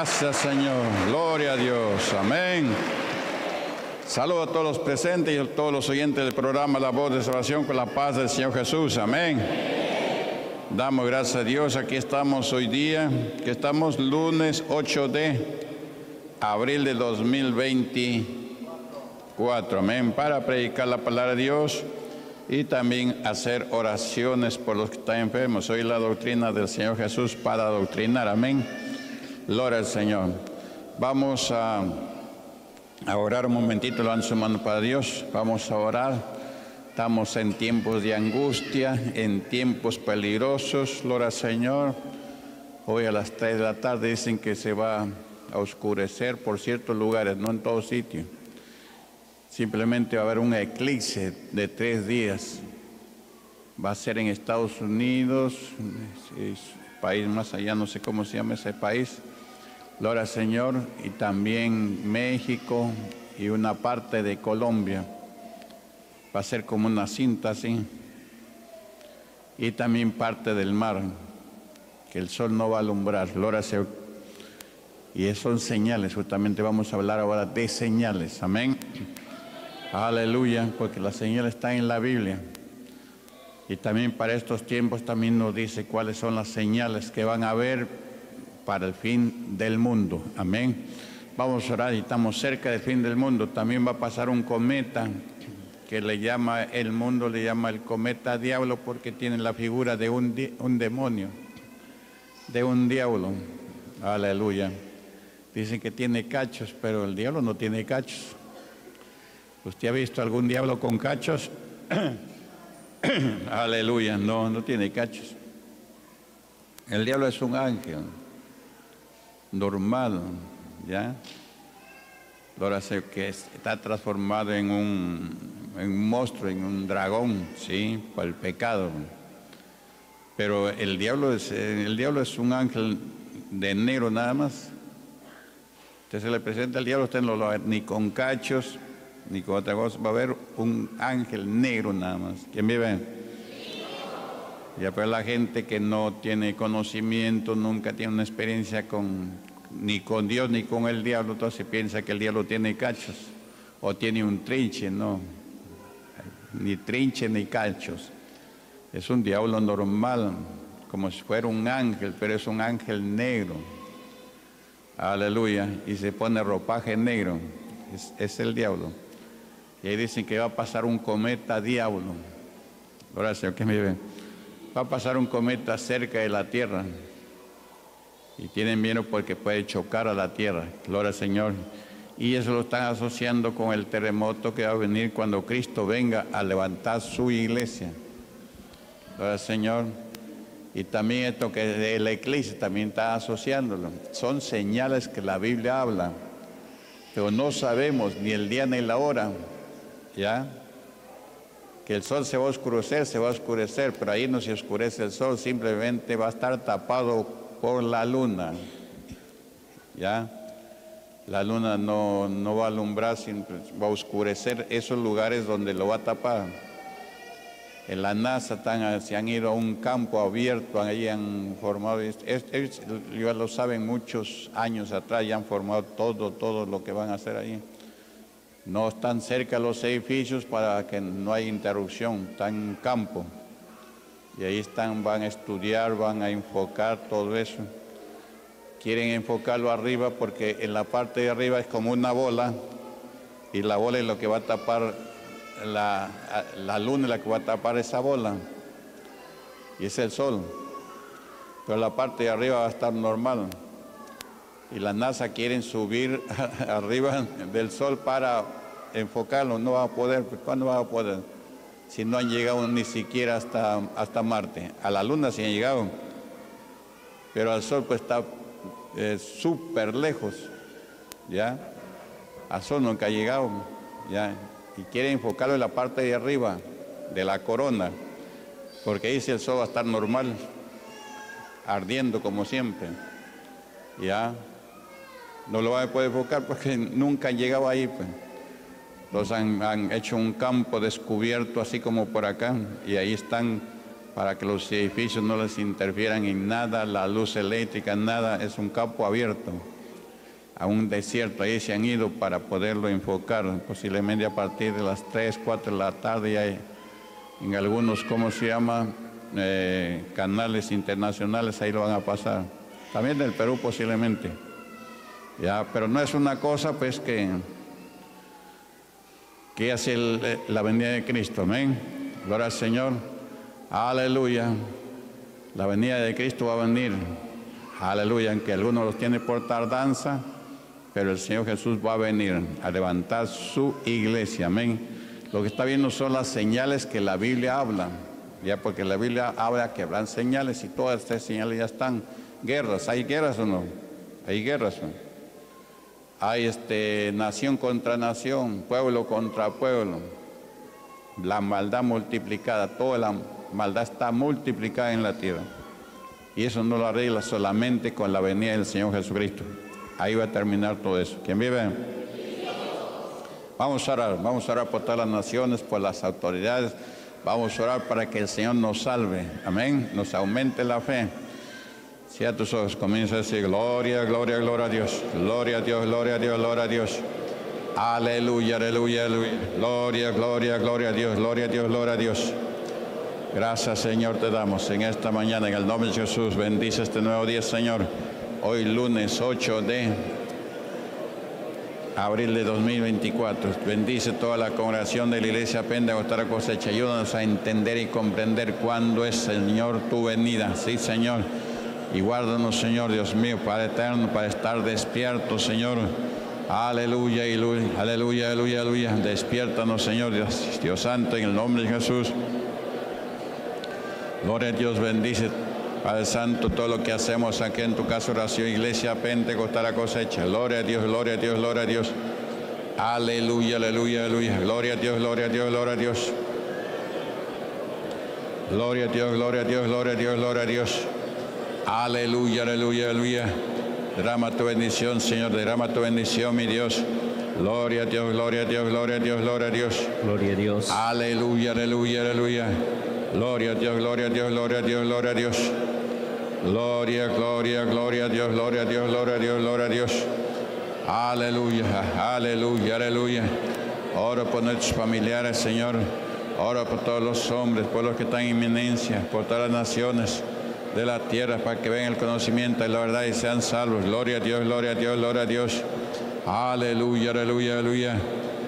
Gracias, Señor. Gloria a Dios. Amén. Saludo a todos los presentes y a todos los oyentes del programa La Voz de Salvación con la paz del Señor Jesús. Amén. Damos gracias a Dios. Aquí estamos hoy día, que estamos lunes 8 de abril de 2024. Amén. Para predicar la palabra de Dios y también hacer oraciones por los que están enfermos. Hoy la doctrina del Señor Jesús para doctrinar. Amén. Gloria al Señor. Vamos a orar un momentito, levanten su mano para Dios. Vamos a orar. Estamos en tiempos de angustia, en tiempos peligrosos, gloria Señor. Hoy a las 3 de la tarde dicen que se va a oscurecer por ciertos lugares, no en todo sitio. Simplemente va a haber un eclipse de tres días. Va a ser en Estados Unidos, país más allá, no sé cómo se llama ese país Gloria Señor, y también México y una parte de Colombia. Va a ser como una cinta así. Y también parte del mar, que el sol no va a alumbrar. Gloria Señor. Y son señales, justamente vamos a hablar ahora de señales. Amén. Aleluya, porque las señales están en la Biblia. Y también para estos tiempos también nos dice cuáles son las señales que van a haber para el fin del mundo. Amén. Vamos a orar y estamos cerca del fin del mundo. También va a pasar un cometa que le llama, el mundo le llama el cometa diablo porque tiene la figura de un, demonio, de un diablo. Aleluya. Dicen que tiene cachos, pero el diablo no tiene cachos. ¿Usted ha visto algún diablo con cachos? Aleluya, no, no tiene cachos. El diablo es un ángel normal, ¿ya? Ahora sé que está transformado en un, monstruo, en un dragón, ¿sí? Por el pecado. Pero el diablo es, el diablo es un ángel de negro nada más. Usted se le presenta al diablo, usted no lo va a ver ni con cachos, ni con otra cosa. Va a ver un ángel negro nada más. ¿Quién vive? Ya pues la gente que no tiene conocimiento, nunca tiene una experiencia con, ni con Dios ni con el diablo, entonces piensa que el diablo tiene cachos o tiene un trinche, no. Ni trinche ni cachos. Es un diablo normal, como si fuera un ángel, pero es un ángel negro. Aleluya. Y se pone ropaje negro. Es, es el diablo. Y ahí dicen que va a pasar un cometa diablo. Gracias, que me ven va a pasar un cometa cerca de la Tierra. Y tienen miedo porque puede chocar a la Tierra. Gloria al Señor. Y eso lo están asociando con el terremoto que va a venir cuando Cristo venga a levantar su iglesia. Gloria al Señor. Y también esto que la iglesia también está asociándolo. Son señales que la Biblia habla. Pero no sabemos ni el día ni la hora. ¿Ya? El sol se va a oscurecer, se va a oscurecer, pero ahí no se oscurece el sol, simplemente va a estar tapado por la luna. ¿Ya? La luna no, va a alumbrar, va a oscurecer esos lugares donde lo va a tapar. En la NASA se han ido a un campo abierto, ahí han formado, ellos ya lo saben muchos años atrás, ya han formado todo, todo lo que van a hacer ahí. No están cerca los edificios para que no haya interrupción, están en campo. Y ahí están, van a estudiar, van a enfocar todo eso. Quieren enfocarlo arriba porque en la parte de arriba es como una bola y la bola es lo que va a tapar, la, la luna es la que va a tapar esa bola. Y es el sol. Pero la parte de arriba va a estar normal y la NASA quieren subir arriba del Sol para enfocarlo, no va a poder, pues, ¿cuándo va a poder? Si no han llegado ni siquiera hasta, hasta Marte, a la Luna sí han llegado, pero al Sol pues está eh, súper lejos, ¿ya? Al Sol nunca ha llegado, ¿ya? Y quieren enfocarlo en la parte de arriba, de la corona, porque ahí sí el Sol va a estar normal, ardiendo como siempre, ¿ya? No lo van a poder enfocar porque nunca han llegado ahí. Pues. Los han, hecho un campo descubierto así como por acá y ahí están para que los edificios no les interfieran en nada, la luz eléctrica, nada, es un campo abierto. a un desierto. Ahí se han ido para poderlo enfocar, posiblemente a partir de las 3, 4 de la tarde, hay en algunos, ¿cómo se llama? Eh, canales internacionales, ahí lo van a pasar. También del Perú posiblemente. Ya, pero no es una cosa pues que, que hace eh, la venida de Cristo, amén. Gloria al Señor. Aleluya. La venida de Cristo va a venir. Aleluya, aunque algunos los tiene por tardanza, pero el Señor Jesús va a venir a levantar su iglesia. Amén. Lo que está viendo son las señales que la Biblia habla. Ya porque la Biblia habla que habrán señales y todas estas señales ya están. Guerras, ¿hay guerras o no? Hay guerras. Hay este, nación contra nación, pueblo contra pueblo. La maldad multiplicada, toda la maldad está multiplicada en la tierra. Y eso no lo arregla solamente con la venida del Señor Jesucristo. Ahí va a terminar todo eso. ¿Quién vive? Vamos a orar, vamos a orar por todas las naciones, por las autoridades. Vamos a orar para que el Señor nos salve. Amén. Nos aumente la fe. Si a tus ojos, comienza a decir gloria, gloria, gloria a Dios. Gloria a Dios, gloria a Dios, gloria a Dios. Aleluya, aleluya, aleluya. Gloria, gloria, gloria a Dios, gloria a Dios, gloria a Dios. Gracias Señor te damos en esta mañana en el nombre de Jesús. Bendice este nuevo día Señor. Hoy lunes 8 de abril de 2024. Bendice toda la congregación de la iglesia Pentecostal Cosecha. Ayúdanos a entender y comprender cuándo es Señor tu venida. Sí Señor. Y guárdanos Señor Dios mío para eterno, para estar despiertos Señor. Aleluya, aleluya, aleluya, aleluya, aleluya. Despiértanos Señor Dios, Dios Santo en el nombre de Jesús. Gloria a Dios, bendice, Padre Santo, todo lo que hacemos aquí en tu casa, oración, iglesia, Pentecostal, la cosecha. Gloria a Dios, gloria a Dios, gloria a Dios. Aleluya, aleluya, aleluya. Gloria a Dios, gloria a Dios, gloria a Dios. Gloria a Dios, gloria a Dios, gloria a Dios, gloria a Dios. Aleluya, aleluya, aleluya. Derrama tu bendición, Señor, derrama tu bendición, mi Dios. Gloria a Dios, gloria a Dios, gloria a Dios, gloria a Dios. Gloria a Dios. Aleluya, aleluya, aleluya. Gloria a Dios, gloria a Dios, gloria a Dios, gloria a Dios. Gloria, gloria, gloria a Dios, gloria a Dios, gloria a Dios, gloria a Dios. Aleluya, aleluya, aleluya. Oro por nuestros familiares, Señor. Oro por todos los hombres, por los que están en inminencia, por todas las naciones de la tierra, para que vengan el conocimiento de la verdad y sean salvos. Gloria a Dios, gloria a Dios, gloria a Dios. Aleluya, aleluya, aleluya.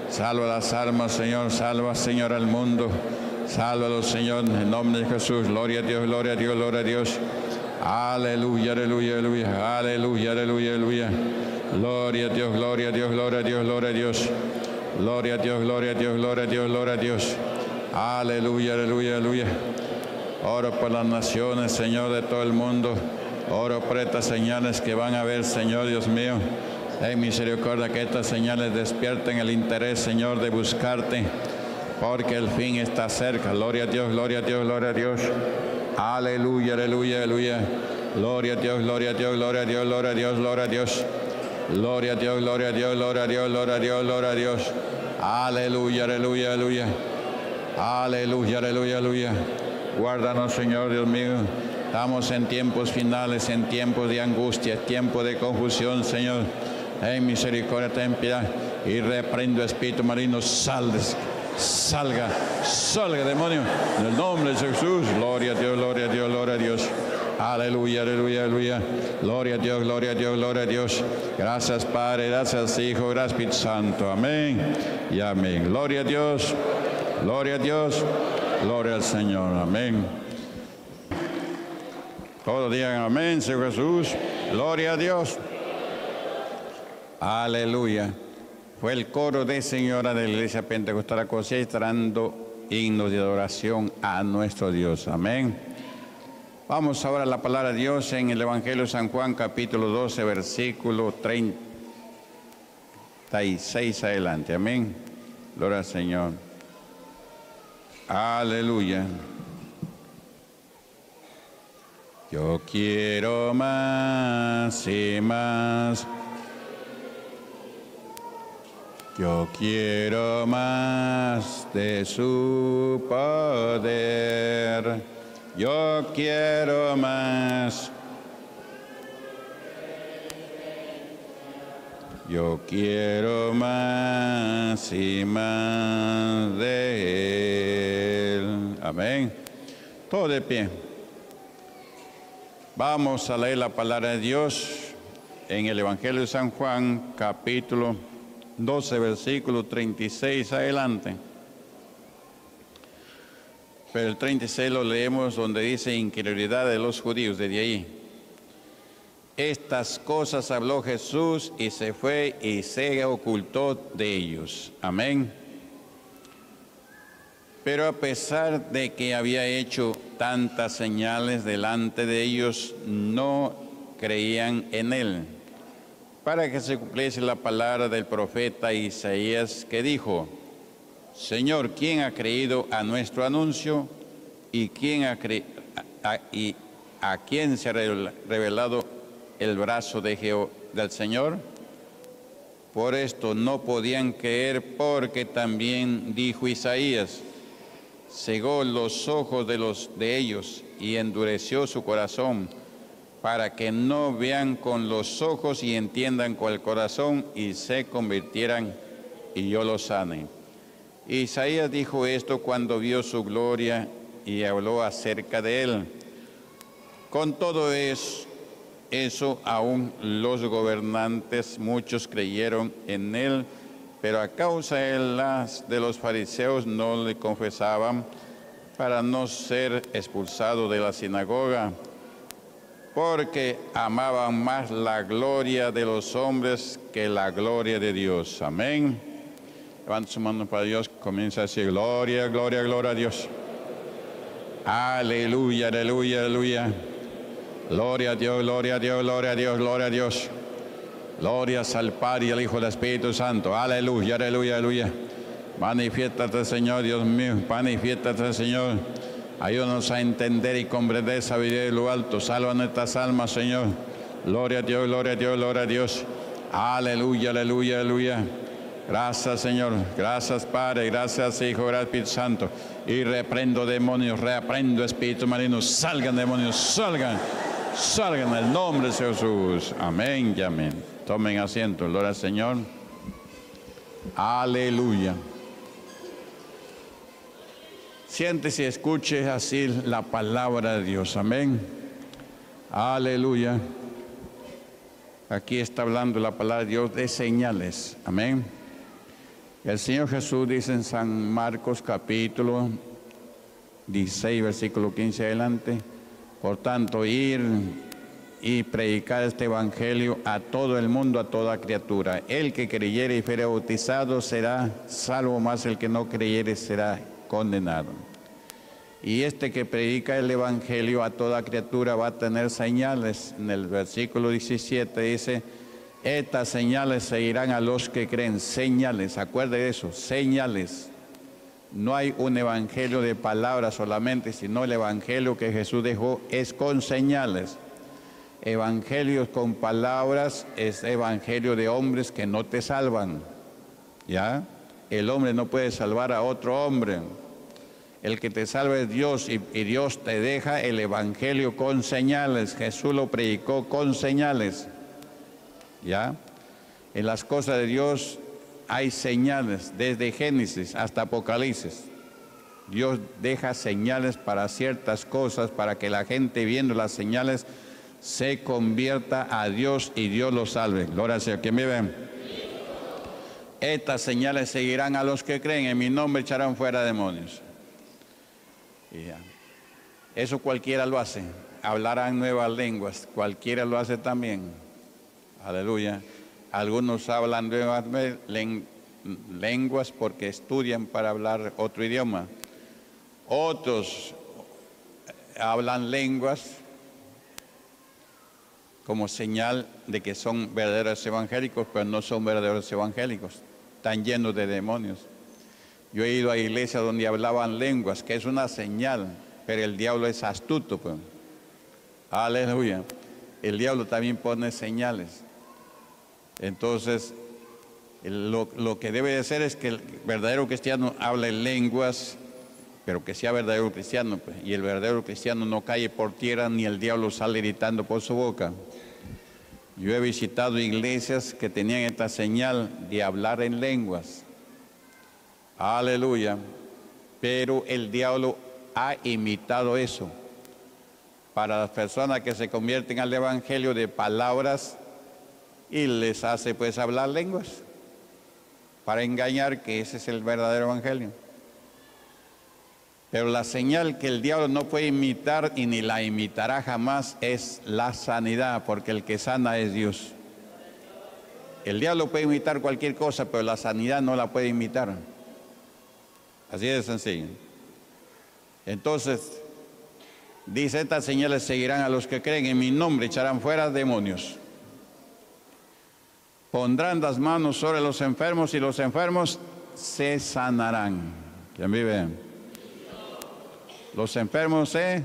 Salva las almas, Señor. Salva, Señor, al mundo. Sálvalo, Señor, en nombre de Jesús. Gloria a Dios, gloria a Dios, gloria a Dios. Aleluya, aleluya, aleluya, aleluya, aleluya, aleluya. Gloria a Dios, gloria a Dios, gloria a Dios, gloria a Dios. Gloria a Dios, gloria a Dios, gloria a Dios, gloria a Dios. Aleluya, aleluya, aleluya. Oro por las naciones, Señor, de todo el mundo. Oro por estas señales que van a ver, Señor Dios mío. En misericordia, que estas señales despierten el interés, Señor, de buscarte porque el fin está cerca. Gloria a Dios, gloria a Dios, gloria a Dios. Aleluya, aleluya, aleluya. Gloria a Dios, gloria a Dios, gloria a Dios, gloria a Dios, gloria a Dios. Gloria a Dios, gloria a Dios, gloria a Dios, gloria a Dios, gloria a Dios. Aleluya, aleluya, aleluya. Aleluya, aleluya, aleluya. Guárdanos, Señor Dios mío. Estamos en tiempos finales, en tiempos de angustia, tiempo de confusión, Señor. En misericordia, ten piedad. Y reprendo espíritu marino, saldes salga, salga demonio, en el nombre de Jesús, gloria a Dios, gloria a Dios, gloria a Dios. Aleluya, aleluya, aleluya. Gloria a Dios, gloria a Dios, gloria a Dios. Gracias Padre, gracias Hijo, gracias Santo. Amén y amén. Gloria a Dios, gloria a Dios, gloria al Señor. Amén. Todos digan amén, Señor Jesús. Gloria a Dios. Aleluya. Fue el coro de Señora de la Iglesia Pentecostal dando himnos de adoración a nuestro Dios. Amén. Vamos ahora a la palabra de Dios en el Evangelio de San Juan, capítulo 12, versículo 36 adelante. Amén. Gloria al Señor. Aleluya. Yo quiero más y más yo quiero más de su poder. Yo quiero más. Yo quiero más y más de Él. Amén. Todo de pie. Vamos a leer la palabra de Dios en el Evangelio de San Juan, capítulo 12, versículo 36 adelante. Pero el 36 lo leemos donde dice incredulidad de los judíos, desde ahí. Estas cosas habló Jesús y se fue y se ocultó de ellos. Amén. Pero a pesar de que había hecho tantas señales delante de ellos, no creían en él. Para que se cumpliese la palabra del profeta Isaías que dijo, Señor, ¿quién ha creído a nuestro anuncio? ¿Y quién ha y a quién se ha revelado el brazo de del Señor? Por esto no podían creer porque también dijo Isaías, cegó los ojos de los de ellos y endureció su corazón para que no vean con los ojos y entiendan con el corazón y se convirtieran y yo los sane. Isaías dijo esto cuando vio su gloria y habló acerca de él. Con todo eso, eso aún los gobernantes, muchos creyeron en él, pero a causa de, las, de los fariseos no le confesaban para no ser expulsado de la sinagoga, porque amaban más la gloria de los hombres que la gloria de Dios. Amén. Levanta su mano para Dios, comienza a decir gloria, gloria, gloria a Dios. Aleluya, aleluya, aleluya. Gloria a Dios, gloria a Dios, gloria a Dios, gloria a Dios. Gloria al Padre y al Hijo del Espíritu Santo. Aleluya, aleluya, aleluya. Manifiéstate, Señor, Dios mío. Manifiéstate, Señor. Ayúdanos a entender y comprender sabiduría de lo alto. Salva nuestras almas, Señor. Gloria a Dios, gloria a Dios, gloria a Dios. Aleluya, aleluya, aleluya. Gracias Señor, gracias Padre, gracias Hijo, gracias Espíritu Santo. Y reprendo demonios, reprendo espíritu marino, salgan demonios, salgan, salgan en el nombre de Jesús. Amén y amén. Tomen asiento, gloria al Señor. Aleluya. Siéntese y escuche así la palabra de Dios. Amén. Aleluya. Aquí está hablando la palabra de Dios de señales. Amén. El Señor Jesús dice en San Marcos capítulo 16, versículo 15 adelante, por tanto, ir y predicar este evangelio a todo el mundo, a toda criatura. El que creyere y fuere bautizado será salvo, más el que no creyere será condenado. Y este que predica el evangelio a toda criatura va a tener señales. En el versículo 17 dice, estas señales seguirán a los que creen. Señales, acuerde de eso, señales. No hay un evangelio de palabras solamente, sino el evangelio que Jesús dejó es con señales. Evangelios con palabras es evangelio de hombres que no te salvan. ¿Ya? El hombre no puede salvar a otro hombre. El que te salve es Dios y, y Dios te deja el evangelio con señales. Jesús lo predicó con señales. ¿ya? En las cosas de Dios hay señales, desde Génesis hasta Apocalipsis. Dios deja señales para ciertas cosas, para que la gente viendo las señales se convierta a Dios y Dios lo salve. Gloria al Señor. ¿Quién me ven? Estas señales seguirán a los que creen. En mi nombre echarán fuera demonios. Eso cualquiera lo hace. Hablarán nuevas lenguas. Cualquiera lo hace también. Aleluya. Algunos hablan nuevas lenguas porque estudian para hablar otro idioma. Otros hablan lenguas como señal de que son verdaderos evangélicos, pero no son verdaderos evangélicos. Están llenos de demonios. Yo he ido a iglesias donde hablaban lenguas, que es una señal, pero el diablo es astuto. Pues. Aleluya. El diablo también pone señales. Entonces, lo, que debe de ser es que el verdadero cristiano hable lenguas, pero que sea verdadero cristiano. Pues, y el verdadero cristiano no cae por tierra ni el diablo sale gritando por su boca. Yo he visitado iglesias que tenían esta señal de hablar en lenguas. Aleluya. Pero el diablo ha imitado eso. Para las personas que se convierten al evangelio de palabras y les hace pues hablar lenguas para engañar que ese es el verdadero evangelio. Pero la señal que el diablo no puede imitar y ni la imitará jamás es la sanidad, porque el que sana es Dios. El diablo puede imitar cualquier cosa, pero la sanidad no la puede imitar. Así de sencillo. Entonces, dice, estas señales seguirán a los que creen en mi nombre, echarán fuera demonios pondrán las manos sobre los enfermos y los enfermos se sanarán. ¿Quién vive? Los enfermos se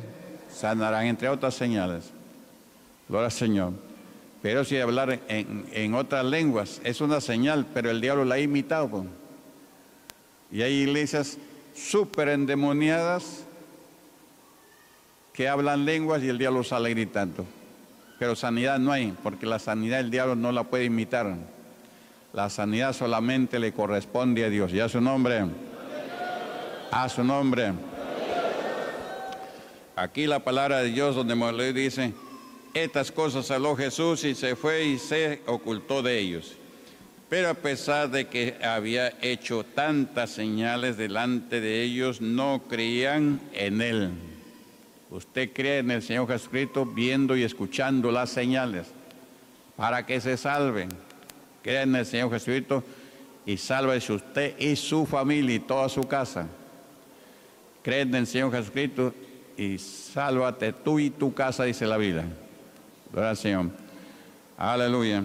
sanarán, entre otras señales. Gloria al Señor. Pero si hablar en, otras lenguas es una señal, pero el diablo la ha imitado. Y hay iglesias súper endemoniadas que hablan lenguas y el diablo sale gritando. Pero sanidad no hay, porque la sanidad el diablo no la puede imitar. La sanidad solamente le corresponde a Dios. Y a su nombre. A su nombre. Aquí la palabra de Dios donde Moisés dice, estas cosas habló Jesús y se fue y se ocultó de ellos. Pero a pesar de que había hecho tantas señales delante de ellos, no creían en él. Usted cree en el Señor Jesucristo viendo y escuchando las señales para que se salven. Cree en el Señor Jesucristo y sálvese usted y su familia y toda su casa. Cree en el Señor Jesucristo y sálvate tú y tu casa, dice la Biblia. Gloria al Señor. Aleluya.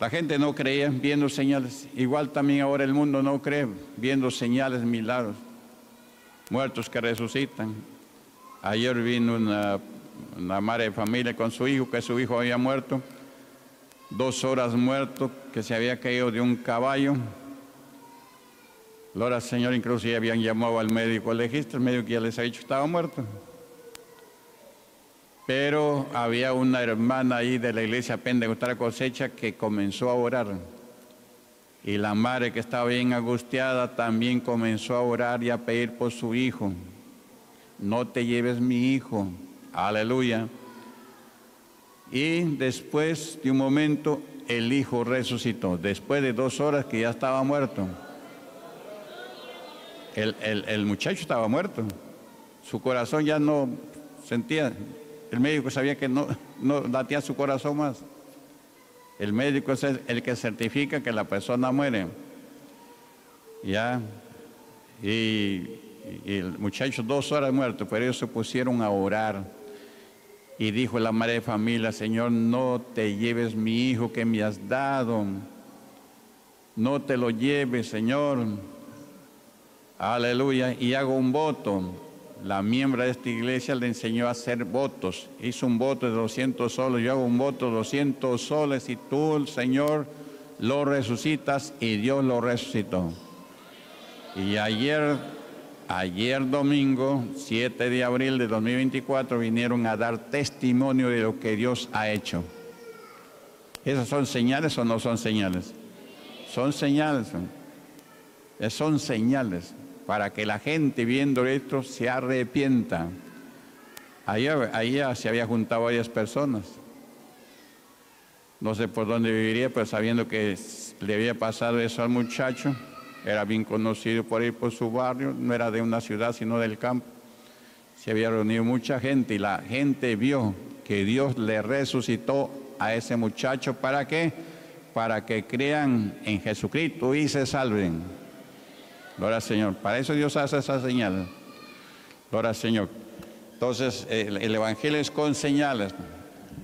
La gente no creía viendo señales. Igual también ahora el mundo no cree viendo señales, milagros. Muertos que resucitan Ayer vino una, madre de familia con su hijo, que su hijo había muerto, dos horas muerto, que se había caído de un caballo. Lora Señor, inclusive habían llamado al médico legista, el médico ya les ha dicho que estaba muerto. Pero había una hermana ahí de la iglesia Pentecostal Cosecha que comenzó a orar. Y la madre que estaba bien angustiada también comenzó a orar y a pedir por su hijo no te lleves mi hijo. Aleluya. Y después de un momento, el hijo resucitó, después de dos horas que ya estaba muerto. El, muchacho estaba muerto. Su corazón ya no sentía. El médico sabía que no, no latía su corazón más. El médico es el que certifica que la persona muere. Ya. Y y el muchacho dos horas muerto, pero ellos se pusieron a orar. Y dijo la madre de familia, Señor, no te lleves mi hijo que me has dado. No te lo lleves, Señor. Aleluya. Y hago un voto. La miembro de esta iglesia le enseñó a hacer votos. Hizo un voto de 200 soles. Yo hago un voto de 200 soles y tú, Señor, lo resucitas y Dios lo resucitó. Y ayer Ayer domingo, 7 de abril de 2024, vinieron a dar testimonio de lo que Dios ha hecho. ¿Esas son señales o no son señales? Son señales. Son, señales para que la gente viendo esto se arrepienta. Allá, se había juntado varias personas. No sé por dónde viviría, pero sabiendo que le había pasado eso al muchacho, era bien conocido por ir por su barrio, no era de una ciudad sino del campo. Se había reunido mucha gente y la gente vio que Dios le resucitó a ese muchacho. ¿Para qué? Para que crean en Jesucristo y se salven. Gloria al Señor. Para eso Dios hace esa señal. Gloria al Señor. Entonces, el, el Evangelio es con señales.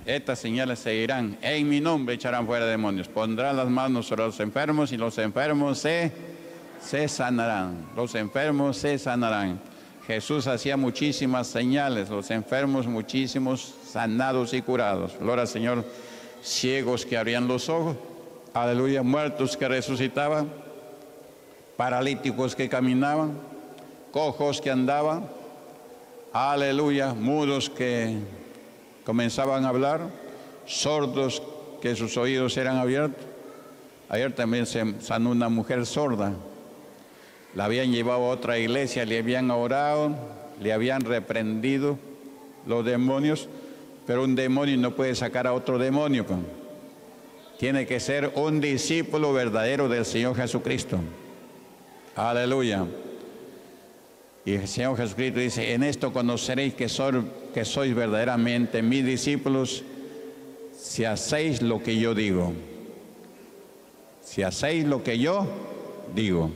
Estas señales seguirán. En mi nombre echarán fuera demonios. Pondrán las manos sobre los enfermos y los enfermos se se sanarán, los enfermos se sanarán. Jesús hacía muchísimas señales, los enfermos muchísimos sanados y curados. Gloria al Señor, ciegos que abrían los ojos, aleluya, muertos que resucitaban, paralíticos que caminaban, cojos que andaban, aleluya, mudos que comenzaban a hablar, sordos que sus oídos eran abiertos. Ayer también se sanó una mujer sorda. La habían llevado a otra iglesia, le habían orado, le habían reprendido los demonios, pero un demonio no puede sacar a otro demonio. Pues. Tiene que ser un discípulo verdadero del Señor Jesucristo. Aleluya. Y el Señor Jesucristo dice, en esto conoceréis que, que sois verdaderamente mis discípulos si hacéis lo que yo digo. Si hacéis lo que yo digo.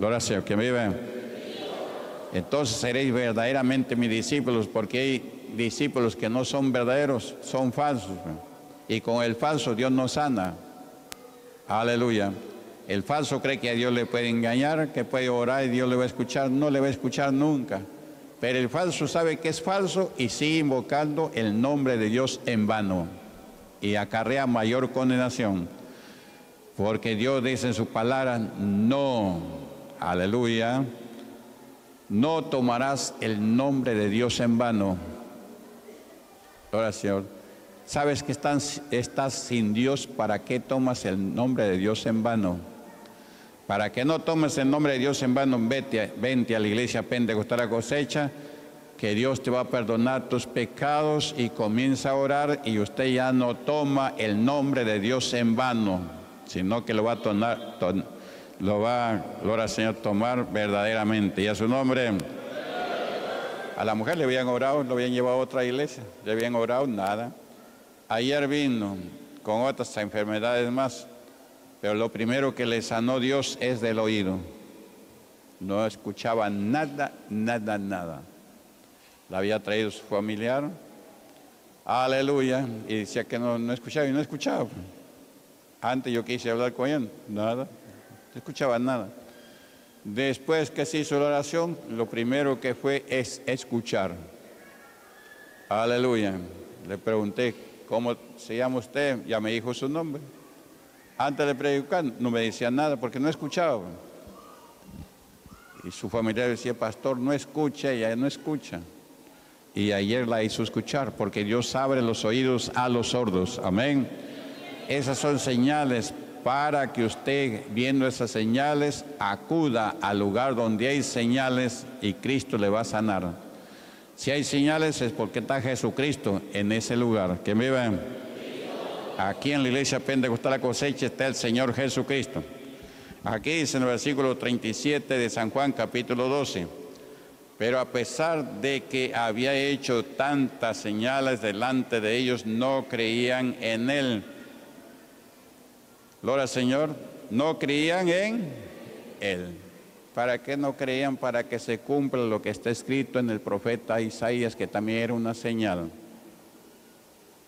Gloria Señor, que vean. Entonces seréis verdaderamente mis discípulos, porque hay discípulos que no son verdaderos, son falsos. Y con el falso Dios no sana. Aleluya. El falso cree que a Dios le puede engañar, que puede orar y Dios le va a escuchar. No le va a escuchar nunca. Pero el falso sabe que es falso y sigue invocando el nombre de Dios en vano. Y acarrea mayor condenación. Porque Dios dice en su palabra, no, aleluya, no tomarás el nombre de Dios en vano. Ahora, Señor, sabes que estás, sin Dios, ¿para qué tomas el nombre de Dios en vano? Para que no tomes el nombre de Dios en vano, vete, vente a la iglesia Pentecostal a cosecha, que Dios te va a perdonar tus pecados y comienza a orar y usted ya no toma el nombre de Dios en vano, sino que lo va a tomar, lo va, gloria al Señor, tomar verdaderamente. Y a su nombre, a la mujer le habían orado, lo habían llevado a otra iglesia, le habían orado, nada. Ayer vino con otras enfermedades más pero lo primero que le sanó Dios es del oído. No escuchaba nada, nada, nada. La había traído su familiar. Aleluya. Y decía que no, no escuchaba y no escuchaba. Antes yo quise hablar con él, nada. No escuchaba nada. Después que se hizo la oración, lo primero que fue es escuchar. Aleluya. Le pregunté, ¿cómo se llama usted? Ya me dijo su nombre. Antes de predicar no me decía nada porque no escuchaba. Y su familia decía, pastor, no escucha, y ella no escucha. Y ayer la hizo escuchar porque Dios abre los oídos a los sordos. Amén. Esas son señales para que usted, viendo esas señales, acuda al lugar donde hay señales y Cristo le va a sanar. Si hay señales es porque está Jesucristo en ese lugar. Que me. Aquí en la iglesia Pentecostal la cosecha está el Señor Jesucristo. Aquí dice en el versículo 37 de San Juan capítulo 12. Pero a pesar de que había hecho tantas señales delante de ellos, no creían en Él. Gloria al Señor, no creían en Él. ¿Para qué no creían? Para que se cumpla lo que está escrito en el profeta Isaías, que también era una señal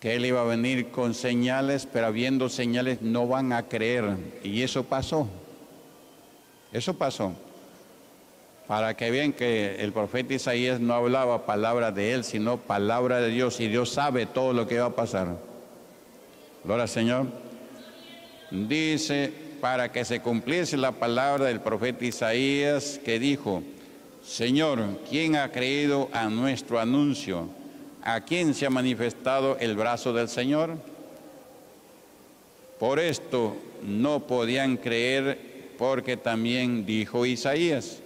que él iba a venir con señales, pero habiendo señales no van a creer. Y eso pasó. Eso pasó. Para que vean que el profeta Isaías no hablaba palabra de él, sino palabra de Dios. Y Dios sabe todo lo que va a pasar. Gloria Señor. Dice, para que se cumpliese la palabra del profeta Isaías que dijo, Señor, ¿quién ha creído a nuestro anuncio? ¿A quién se ha manifestado el brazo del Señor? Por esto no podían creer porque también dijo Isaías,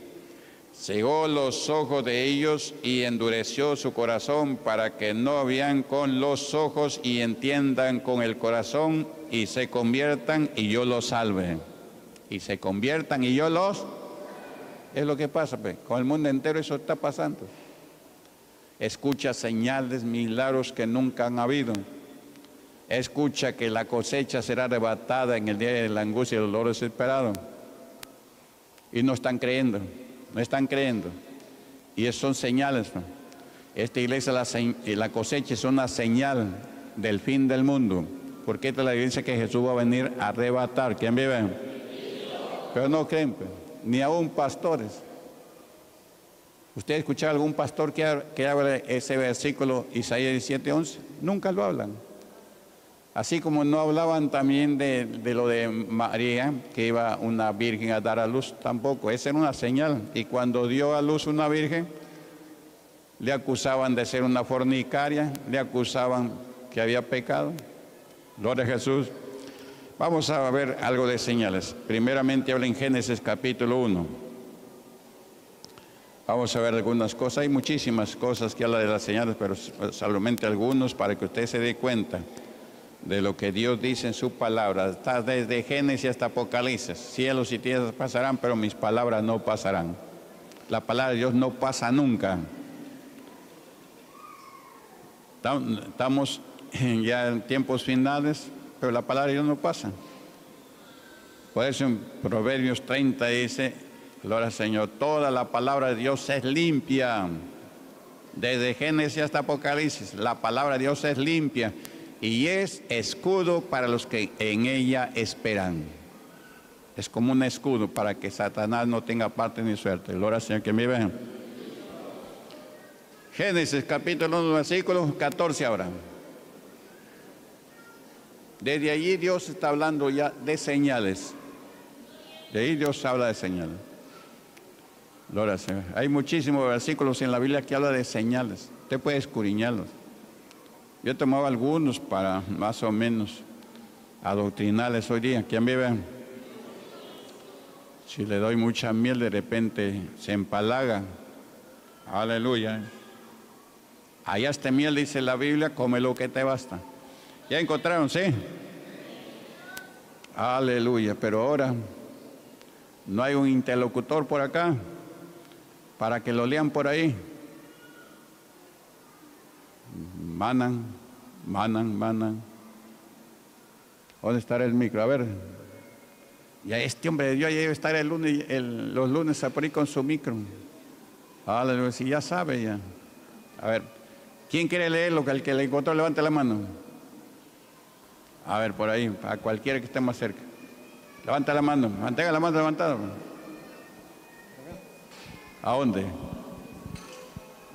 cegó los ojos de ellos y endureció su corazón para que no vean con los ojos y entiendan con el corazón y se conviertan y yo los salve. Y se conviertan y yo los... Es lo que pasa, pues. con el mundo entero eso está pasando escucha señales, milagros que nunca han habido. Escucha que la cosecha será arrebatada en el día de la angustia y el dolor desesperado. Y no están creyendo, no están creyendo. Y son señales. Esta iglesia, la, la cosecha es una señal del fin del mundo. Porque esta es la iglesia que Jesús va a venir a arrebatar. ¿Quién vive? Pero no creen, pues, ni aún pastores. ¿Usted ha escuchado algún pastor que, que hable ese versículo Isaías 17, 11? Nunca lo hablan. Así como no hablaban también de, lo de María, que iba una virgen a dar a luz, tampoco. Esa era una señal. Y cuando dio a luz una virgen, le acusaban de ser una fornicaria, le acusaban que había pecado. Gloria a Jesús. Vamos a ver algo de señales. Primeramente habla en Génesis capítulo 1. Vamos a ver algunas cosas. Hay muchísimas cosas que habla de las señales, pero solamente algunos para que usted se dé cuenta de lo que Dios dice en su palabra. Está desde Génesis hasta Apocalipsis. Cielos y tierras pasarán, pero mis palabras no pasarán. La palabra de Dios no pasa nunca. Estamos ya en tiempos finales, pero la palabra de Dios no pasa. Por eso en Proverbios 30 dice, gloria al Señor, toda la palabra de Dios es limpia. Desde Génesis hasta Apocalipsis, la palabra de Dios es limpia y es escudo para los que en ella esperan. Es como un escudo para que Satanás no tenga parte ni suerte. Gloria al Señor que me vean. Génesis capítulo 1, versículo 14 ahora. Desde allí Dios está hablando ya de señales. De ahí Dios habla de señales. Gloria Señor. Hay muchísimos versículos en la Biblia que habla de señales. Usted puede escuriñarlos. Yo tomaba algunos para más o menos adoctrinarles hoy día. ¿Quién vive? Si le doy mucha miel, de repente se empalaga. Aleluya. Allá está miel, dice la Biblia, come lo que te basta. ¿Ya encontraron? Sí. Aleluya. Pero ahora no hay un interlocutor por acá para que lo lean por ahí. Manan, manan, manan. ¿Dónde estará el micro? A ver. Ya este hombre de Dios ya debe estar el lunes, los lunes a por ahí con su micro. Aleluya. Si ya sabe ya. A ver. ¿Quién quiere leerlo? Que el que le encontró levante la mano. A ver, por ahí, a cualquiera que esté más cerca. Levanta la mano, mantenga la mano levantada. ¿A dónde?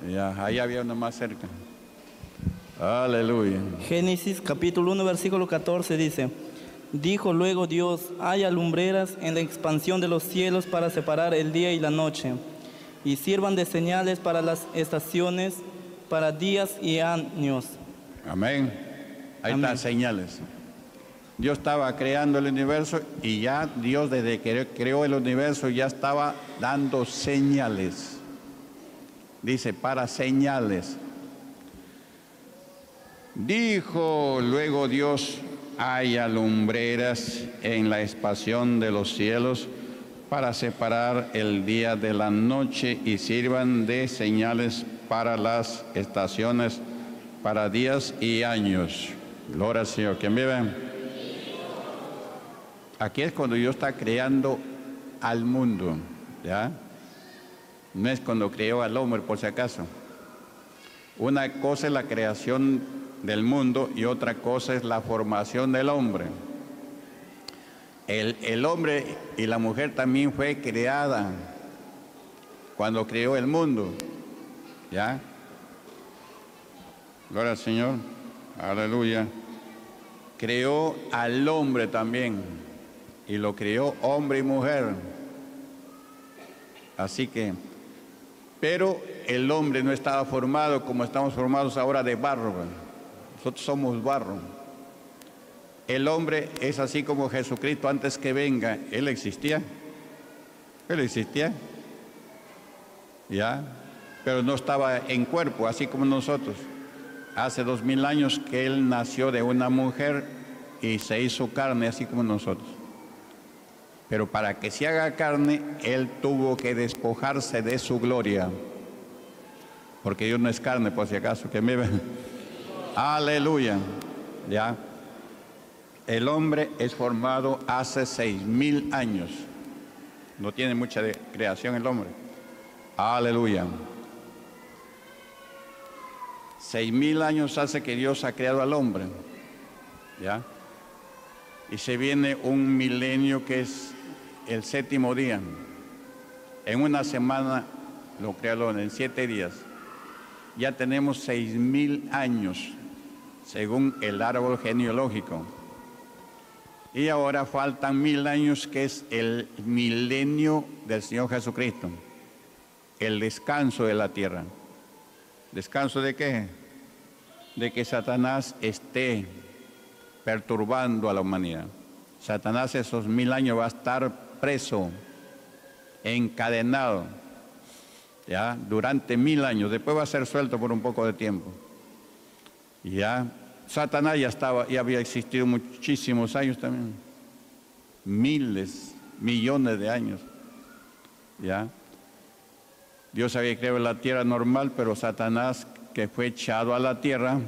Ya, ahí había uno más cerca. Aleluya. Génesis capítulo 1, versículo 14 dice, dijo luego Dios, haya lumbreras en la expansión de los cielos para separar el día y la noche, y sirvan de señales para las estaciones, para días y años. Amén. Ahí están señales. Dios estaba creando el universo y ya Dios desde que creó el universo ya estaba dando señales. Dice, para señales. Dijo luego Dios, haya lumbreras en la expansión de los cielos para separar el día de la noche y sirvan de señales para las estaciones, para días y años. Gloria al Señor. ¿Quién vive? Aquí es cuando Dios está creando al mundo, ¿ya? No es cuando creó al hombre, por si acaso. Una cosa es la creación del mundo y otra cosa es la formación del hombre. El, el, hombre y la mujer también fue creada cuando creó el mundo. ¿Ya? Gloria al Señor. Aleluya. Creó al hombre también y lo crió hombre y mujer. Así que, pero el hombre no estaba formado como estamos formados ahora de barro. Nosotros somos barro. El hombre es así como Jesucristo antes que venga. Él existía. Él existía. Ya. Pero no estaba en cuerpo, así como nosotros. Hace dos mil años que Él nació de una mujer y se hizo carne, así como nosotros. Pero para que se haga carne, Él tuvo que despojarse de su gloria. Porque Dios no es carne, por si acaso, que me. Aleluya. Ya. El hombre es formado hace seis mil años. No tiene mucha creación el hombre. Aleluya. Seis mil años hace que Dios ha creado al hombre. ¿Ya? Y se viene un milenio que es el séptimo día. En una semana lo crearon, en siete días. Ya tenemos seis mil años, según el árbol genealógico. Y ahora faltan mil años, que es el milenio del Señor Jesucristo. El descanso de la tierra. ¿Descanso de qué? De que Satanás esté perturbando a la humanidad. Satanás esos mil años va a estar preso, encadenado, ya, durante mil años. Después va a ser suelto por un poco de tiempo. Y ya, Satanás ya estaba, ya había existido muchísimos años también. Miles, millones de años. Ya. Dios había creado la tierra normal, pero Satanás, que fue echado a la tierra,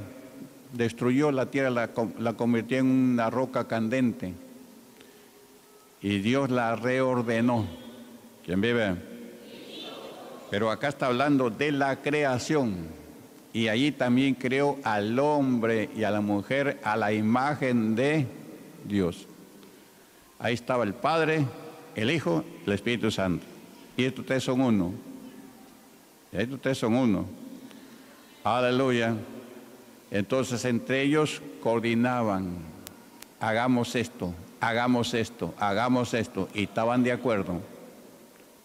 destruyó la tierra, la, la convirtió en una roca candente. Y Dios la reordenó. ¿Quién vive? Pero acá está hablando de la creación. Y allí también creó al hombre y a la mujer a la imagen de Dios. Ahí estaba el Padre, el Hijo, el Espíritu Santo. Y estos tres son uno. Estos tres son uno. Aleluya. Entonces entre ellos coordinaban, hagamos esto, hagamos esto, hagamos esto, y estaban de acuerdo.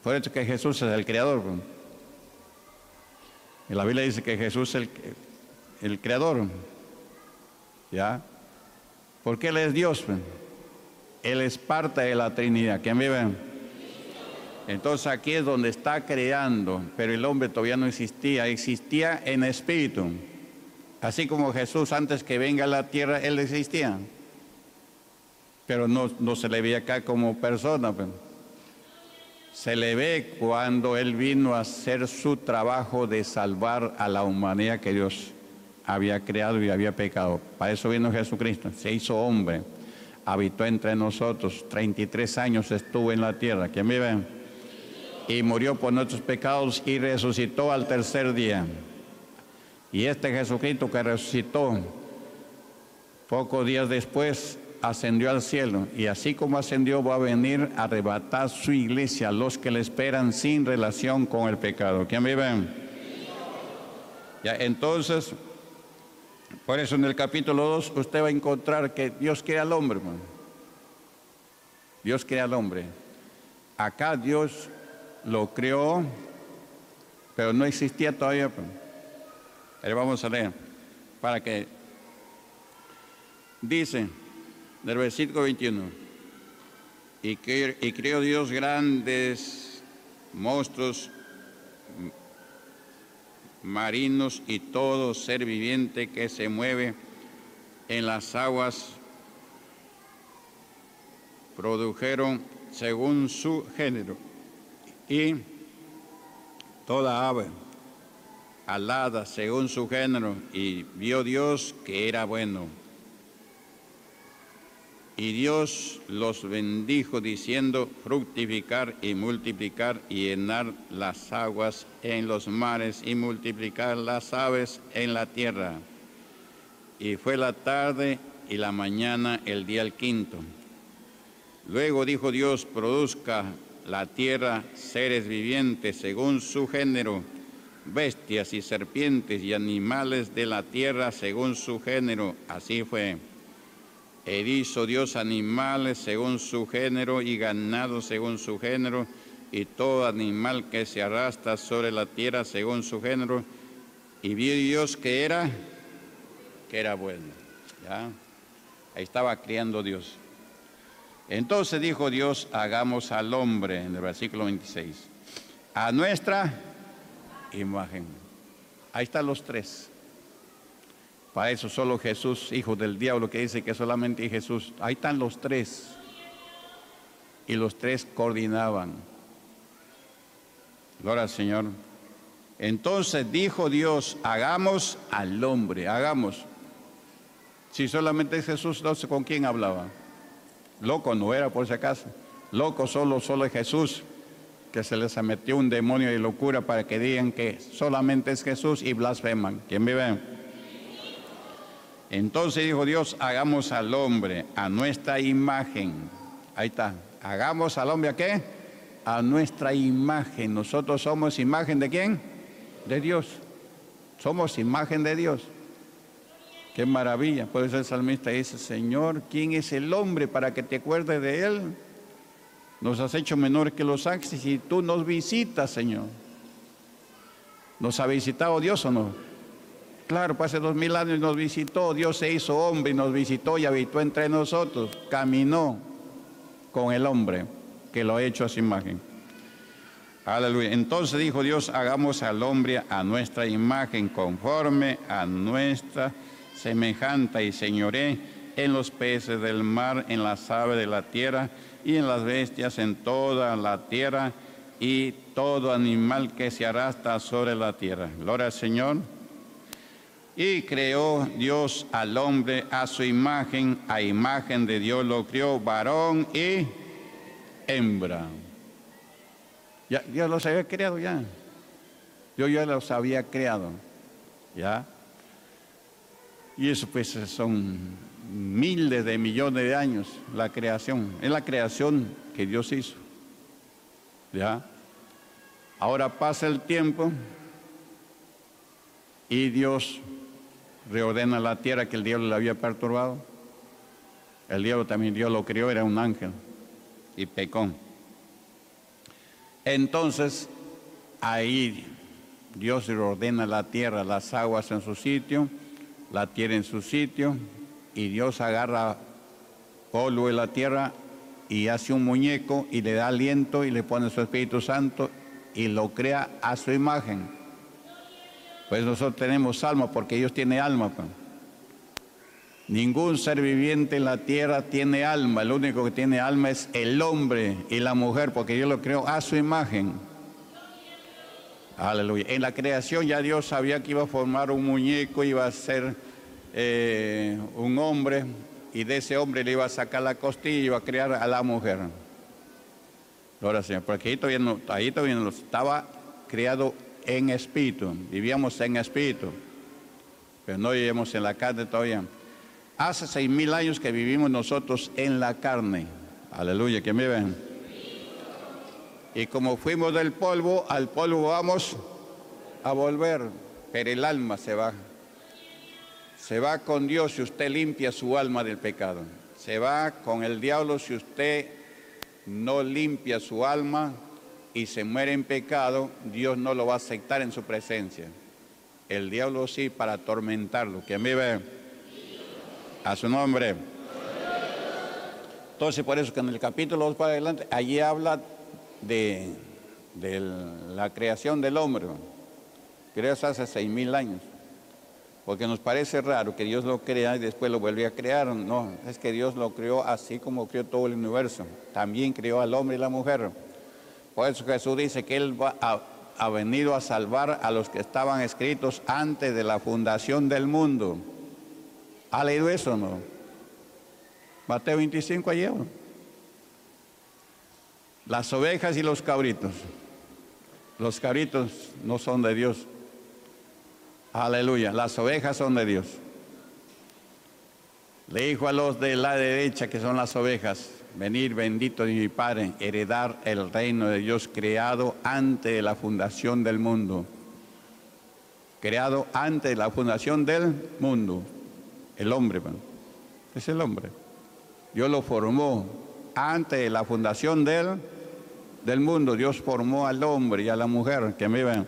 Por eso que Jesús es el creador. Y la Biblia dice que Jesús es el, el creador. ¿Ya? Porque Él es Dios. Él es parte de la Trinidad. ¿Quién vive? Entonces aquí es donde está creando, pero el hombre todavía no existía, existía en espíritu. Así como Jesús antes que venga a la tierra, Él existía. Pero no, no se le ve acá como persona. Pues. Se le ve cuando Él vino a hacer su trabajo de salvar a la humanidad que Dios había creado y había pecado. Para eso vino Jesucristo. Se hizo hombre, habitó entre nosotros, 33 años estuvo en la tierra. ¿Quién vive? y murió por nuestros pecados y resucitó al tercer día. Y este Jesucristo que resucitó, pocos días después ascendió al cielo y así como ascendió va a venir a arrebatar su iglesia, los que le esperan sin relación con el pecado. ¿Quién vive? Ya, entonces, por eso en el capítulo 2 usted va a encontrar que Dios crea al hombre. Dios crea al hombre. Acá Dios lo creó, pero no existía todavía. Pero vamos a leer, para que dice, del versículo 21, y, que, y creó Dios grandes monstruos marinos y todo ser viviente que se mueve en las aguas produjeron según su género y toda ave alada según su género, y vio Dios que era bueno. Y Dios los bendijo diciendo, fructificar y multiplicar y llenar las aguas en los mares y multiplicar las aves en la tierra. Y fue la tarde y la mañana el día el quinto. Luego dijo Dios, produzca la tierra seres vivientes según su género, bestias y serpientes y animales de la tierra según su género. Así fue. Erizo Dios animales según su género y ganado según su género y todo animal que se arrastra sobre la tierra según su género. Y vio Dios que era, que era bueno. ¿Ya? Ahí estaba criando Dios. Entonces dijo Dios, hagamos al hombre, en el versículo 26, a nuestra imagen. Ahí están los tres. Para eso solo Jesús, hijo del diablo, que dice que solamente Jesús. Ahí están los tres. Y los tres coordinaban. Gloria al Señor. Entonces dijo Dios, hagamos al hombre, hagamos. Si solamente es Jesús, no sé con quién hablaba. Loco no era por si acaso. Loco solo, solo es Jesús, que se les metió un demonio de locura para que digan que solamente es Jesús y blasfeman. ¿Quién vive? Entonces dijo Dios, hagamos al hombre a nuestra imagen. Ahí está. Hagamos al hombre a qué? A nuestra imagen. Nosotros somos imagen de quién? De Dios. Somos imagen de Dios. Qué maravilla. Por eso el salmista dice, Señor, ¿quién es el hombre para que te acuerdes de él? Nos has hecho menores que los ángeles y tú nos visitas, Señor. ¿Nos ha visitado Dios o no? Claro, pues dos mil años nos visitó, Dios se hizo hombre y nos visitó y habitó entre nosotros, caminó con el hombre que lo ha hecho a su imagen. Aleluya. Entonces dijo Dios, hagamos al hombre a nuestra imagen, conforme a nuestra semejante y señoré en los peces del mar, en las aves de la tierra y en las bestias, en toda la tierra y todo animal que se arrastra sobre la tierra. Gloria al Señor. Y creó Dios al hombre a su imagen, a imagen de Dios lo crió, varón y hembra. Ya, Dios los había creado ya. Yo ya los había creado. ¿Ya? Y eso pues son miles de millones de años la creación. Es la creación que Dios hizo. ¿Ya? Ahora pasa el tiempo y Dios reordena la tierra que el diablo le había perturbado. El diablo también Dios lo crió, era un ángel y pecó. Entonces, ahí Dios reordena la tierra, las aguas en su sitio, la tierra en su sitio, y Dios agarra polvo de la tierra y hace un muñeco y le da aliento y le pone su Espíritu Santo y lo crea a su imagen. Pues nosotros tenemos alma porque Dios tiene alma. Ningún ser viviente en la tierra tiene alma. El único que tiene alma es el hombre y la mujer porque Dios lo creó a su imagen. Aleluya. En la creación ya Dios sabía que iba a formar un muñeco, iba a ser eh, un hombre y de ese hombre le iba a sacar la costilla y iba a crear a la mujer. Ahora Señor, porque ahí todavía, no, ahí todavía no estaba creado en espíritu, vivíamos en espíritu, pero no vivíamos en la carne todavía. Hace seis mil años que vivimos nosotros en la carne. Aleluya, que me ven. Y como fuimos del polvo, al polvo vamos a volver, pero el alma se va. Se va con Dios si usted limpia su alma del pecado. Se va con el diablo si usted no limpia su alma y se muere en pecado, Dios no lo va a aceptar en su presencia. El diablo sí para atormentarlo. ¿Quién vive? A su nombre. Entonces, por eso que en el capítulo 2 para adelante, allí habla de, la creación del hombre. Creo que hace seis mil años. Porque nos parece raro que Dios lo crea y después lo vuelve a crear. No, es que Dios lo creó así como creó todo el universo. También creó al hombre y la mujer. Por eso Jesús dice que Él ha venido a salvar a los que estaban escritos antes de la fundación del mundo. ¿Ha leído eso no? Mateo 25 ayer. Las ovejas y los cabritos. Los cabritos no son de Dios. Aleluya. Las ovejas son de Dios. Le dijo a los de la derecha, que son las ovejas, venir bendito de mi Padre, heredar el reino de Dios creado antes de la fundación del mundo. Creado antes de la fundación del mundo. El hombre, es el hombre. Dios lo formó antes de la fundación del, del mundo. Dios formó al hombre y a la mujer que me ven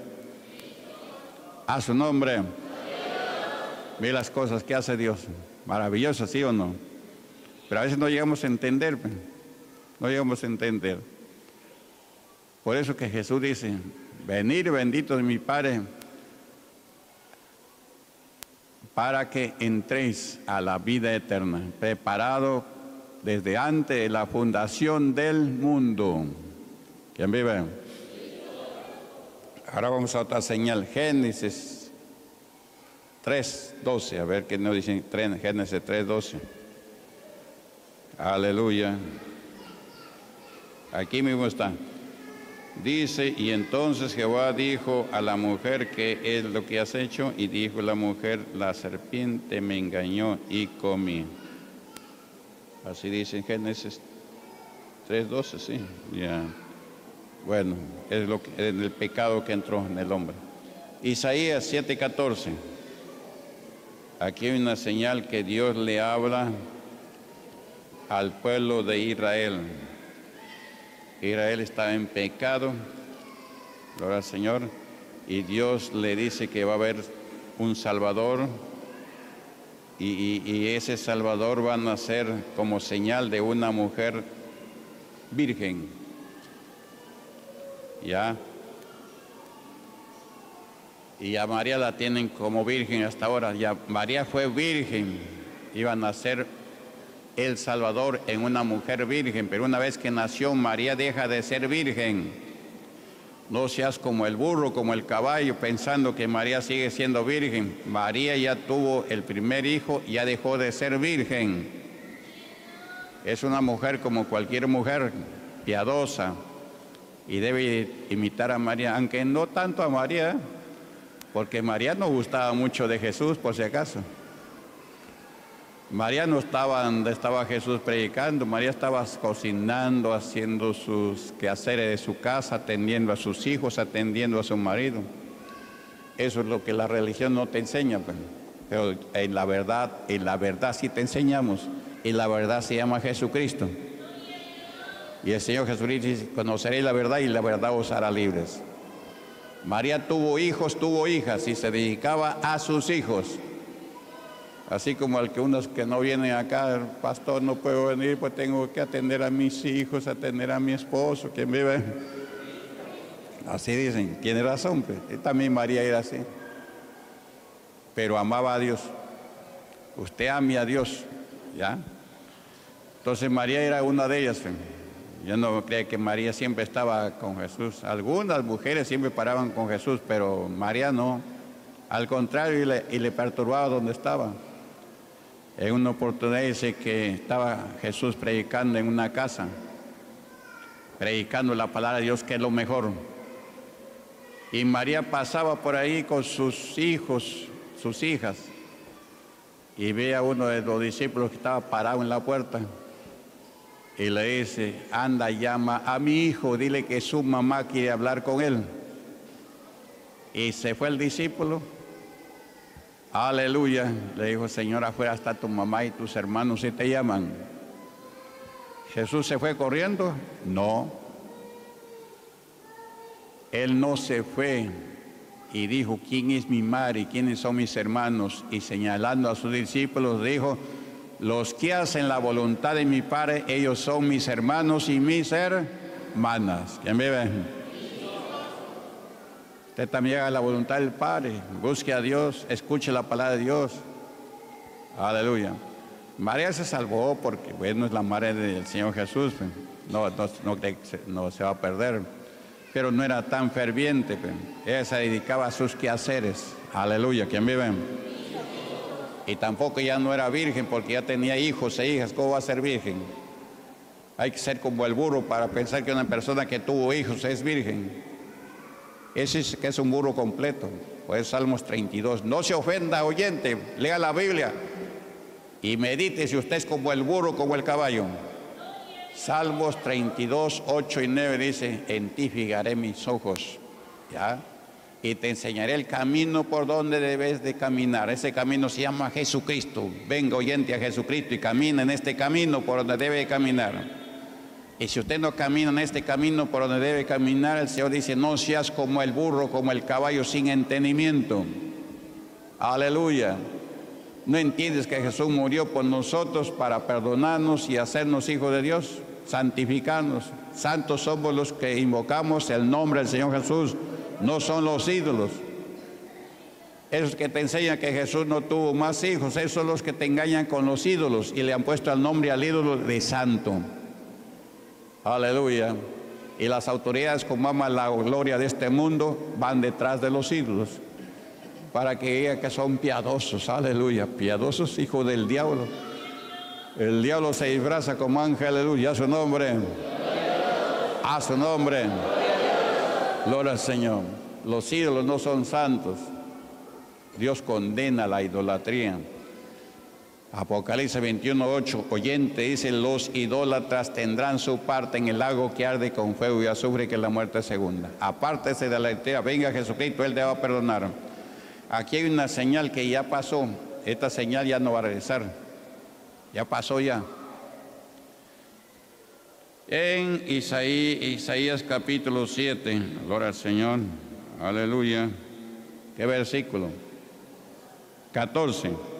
a su nombre. Ve las cosas que hace Dios. Maravillosas, ¿sí o no? Pero a veces no llegamos a entender. Pues. No llegamos a entender. Por eso que Jesús dice, venir bendito de mi Padre, para que entréis a la vida eterna, preparado desde antes de la fundación del mundo. ¿Quién vive? Ahora vamos a otra señal, Génesis 3.12, a ver qué nos dicen Génesis 3.12. Aleluya. Aquí mismo está. Dice, y entonces Jehová dijo a la mujer que es lo que has hecho, y dijo la mujer, la serpiente me engañó y comí. Así dice en Génesis 3.12, sí, ya. Bueno, es, lo que, es el pecado que entró en el hombre. Isaías 7:14. Aquí hay una señal que Dios le habla al pueblo de Israel. Israel está en pecado, gloria al Señor, y Dios le dice que va a haber un Salvador y, y ese Salvador va a nacer como señal de una mujer virgen. ¿Ya? Y a María la tienen como virgen hasta ahora. Ya María fue virgen, iba a nacer el Salvador en una mujer virgen, pero una vez que nació María deja de ser virgen. No seas como el burro, como el caballo, pensando que María sigue siendo virgen. María ya tuvo el primer hijo, ya dejó de ser virgen. Es una mujer como cualquier mujer, piadosa, y debe imitar a María, aunque no tanto a María, porque María no gustaba mucho de Jesús, por si acaso. María no estaba donde estaba Jesús predicando, María estaba cocinando, haciendo sus quehaceres de su casa, atendiendo a sus hijos, atendiendo a su marido. Eso es lo que la religión no te enseña, pues. pero en la verdad, en la verdad sí te enseñamos, y la verdad se llama Jesucristo. Y el Señor Jesucristo dice, conoceréis la verdad y la verdad os hará libres. María tuvo hijos, tuvo hijas y se dedicaba a sus hijos. Así como al que unos que no vienen acá, el pastor no puedo venir, pues tengo que atender a mis hijos, atender a mi esposo, quien vive. Así dicen, tiene razón, pues. Y también María era así. Pero amaba a Dios. Usted ame a Dios, ¿ya? Entonces María era una de ellas. Pues. Yo no creo que María siempre estaba con Jesús. Algunas mujeres siempre paraban con Jesús, pero María no. Al contrario, y le, y le perturbaba donde estaba. En una oportunidad dice que estaba Jesús predicando en una casa, predicando la palabra de Dios que es lo mejor. Y María pasaba por ahí con sus hijos, sus hijas, y ve a uno de los discípulos que estaba parado en la puerta y le dice, anda, llama a mi hijo, dile que su mamá quiere hablar con él. Y se fue el discípulo Aleluya. Le dijo, Señor, afuera está tu mamá y tus hermanos y te llaman. Jesús se fue corriendo. No. Él no se fue y dijo, ¿quién es mi madre y quiénes son mis hermanos? Y señalando a sus discípulos, dijo, los que hacen la voluntad de mi Padre, ellos son mis hermanos y mis hermanas. ¿Quién? Usted también haga la voluntad del Padre, busque a Dios, escuche la palabra de Dios. Aleluya. María se salvó porque, bueno, es la madre del Señor Jesús, pues. no, no, se va a perder, pero no era tan ferviente. Pues. Ella se dedicaba a sus quehaceres. Aleluya, ¿quién vive? Y tampoco ya no era virgen porque ya tenía hijos e hijas. ¿Cómo va a ser virgen? Hay que ser como el burro para pensar que una persona que tuvo hijos es virgen. Ese es que es un burro completo. Pues Salmos 32. No se ofenda, oyente, lea la Biblia y medite si usted es como el burro, como el caballo. Salmos 32, 8 y 9 dice, en ti fijaré mis ojos. Y te enseñaré el camino por donde debes de caminar. Ese camino se llama Jesucristo. Venga oyente a Jesucristo y camina en este camino por donde debe caminar. Y si usted no camina en este camino por donde debe caminar, el Señor dice, no seas como el burro, como el caballo sin entendimiento. Aleluya. ¿No entiendes que Jesús murió por nosotros para perdonarnos y hacernos hijos de Dios? Santificarnos. Santos somos los que invocamos el nombre del Señor Jesús, no son los ídolos. Esos que te enseñan que Jesús no tuvo más hijos, esos son los que te engañan con los ídolos y le han puesto el nombre al ídolo de santo. Aleluya. Y las autoridades como aman la gloria de este mundo van detrás de los ídolos para que digan que son piadosos. Aleluya. Piadosos hijos del diablo. El diablo se disfraza como ángel. Aleluya. A su nombre. A su nombre. Gloria al Señor. Los ídolos no son santos. Dios condena la idolatría. Apocalipsis 21.8, oyente dice, los idólatras tendrán su parte en el lago que arde con fuego y azufre, que la muerte segunda. Apártese de la idea, venga Jesucristo, Él te va a perdonar. Aquí hay una señal que ya pasó, esta señal ya no va a regresar, ya pasó ya. En Isaías, Isaías capítulo 7, gloria al Señor, aleluya, qué versículo. 14.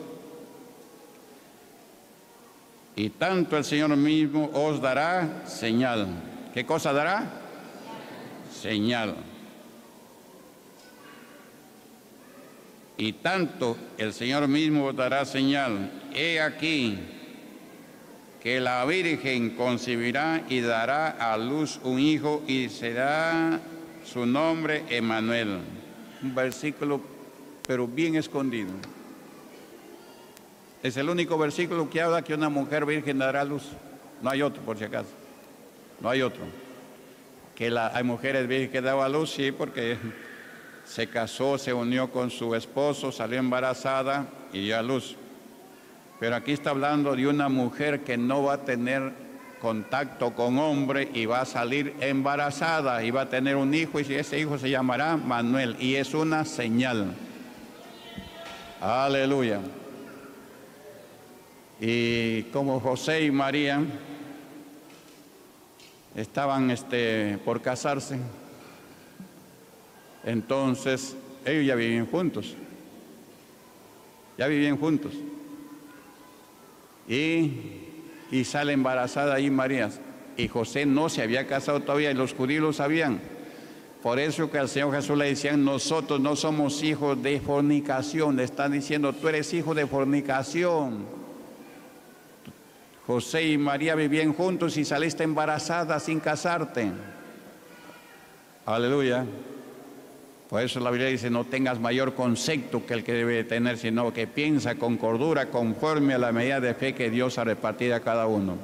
Y tanto el Señor mismo os dará señal. ¿Qué cosa dará? Señal. Y tanto el Señor mismo os dará señal. He aquí que la Virgen concebirá y dará a luz un hijo y será su nombre Emanuel. Un versículo, pero bien escondido. Es el único versículo que habla que una mujer virgen dará luz. No hay otro, por si acaso. No hay otro. Que la, hay mujeres virgen que daban luz, sí, porque se casó, se unió con su esposo, salió embarazada y dio a luz. Pero aquí está hablando de una mujer que no va a tener contacto con hombre y va a salir embarazada y va a tener un hijo y ese hijo se llamará Manuel y es una señal. Aleluya. Y como José y María estaban este, por casarse, entonces ellos ya vivían juntos. Ya vivían juntos. Y, y sale embarazada ahí María. Y José no se había casado todavía y los judíos lo sabían. Por eso que al Señor Jesús le decían, nosotros no somos hijos de fornicación. Le están diciendo, tú eres hijo de fornicación. José y María vivían juntos y saliste embarazada sin casarte. Aleluya. Por eso la Biblia dice, no tengas mayor concepto que el que debe tener, sino que piensa con cordura conforme a la medida de fe que Dios ha repartido a cada uno.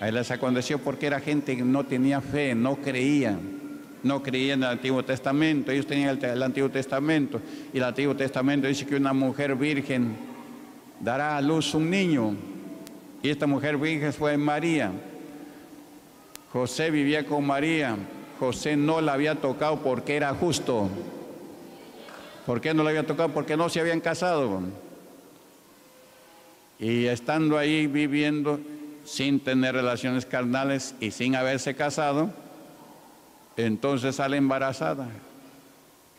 A él les aconteció porque era gente que no tenía fe, no creía, no creía en el Antiguo Testamento. Ellos tenían el, el Antiguo Testamento y el Antiguo Testamento dice que una mujer virgen dará a luz un niño y esta mujer virgen fue María. José vivía con María. José no la había tocado porque era justo. ¿Por qué no la había tocado? Porque no se habían casado. Y estando ahí viviendo sin tener relaciones carnales y sin haberse casado, entonces sale embarazada.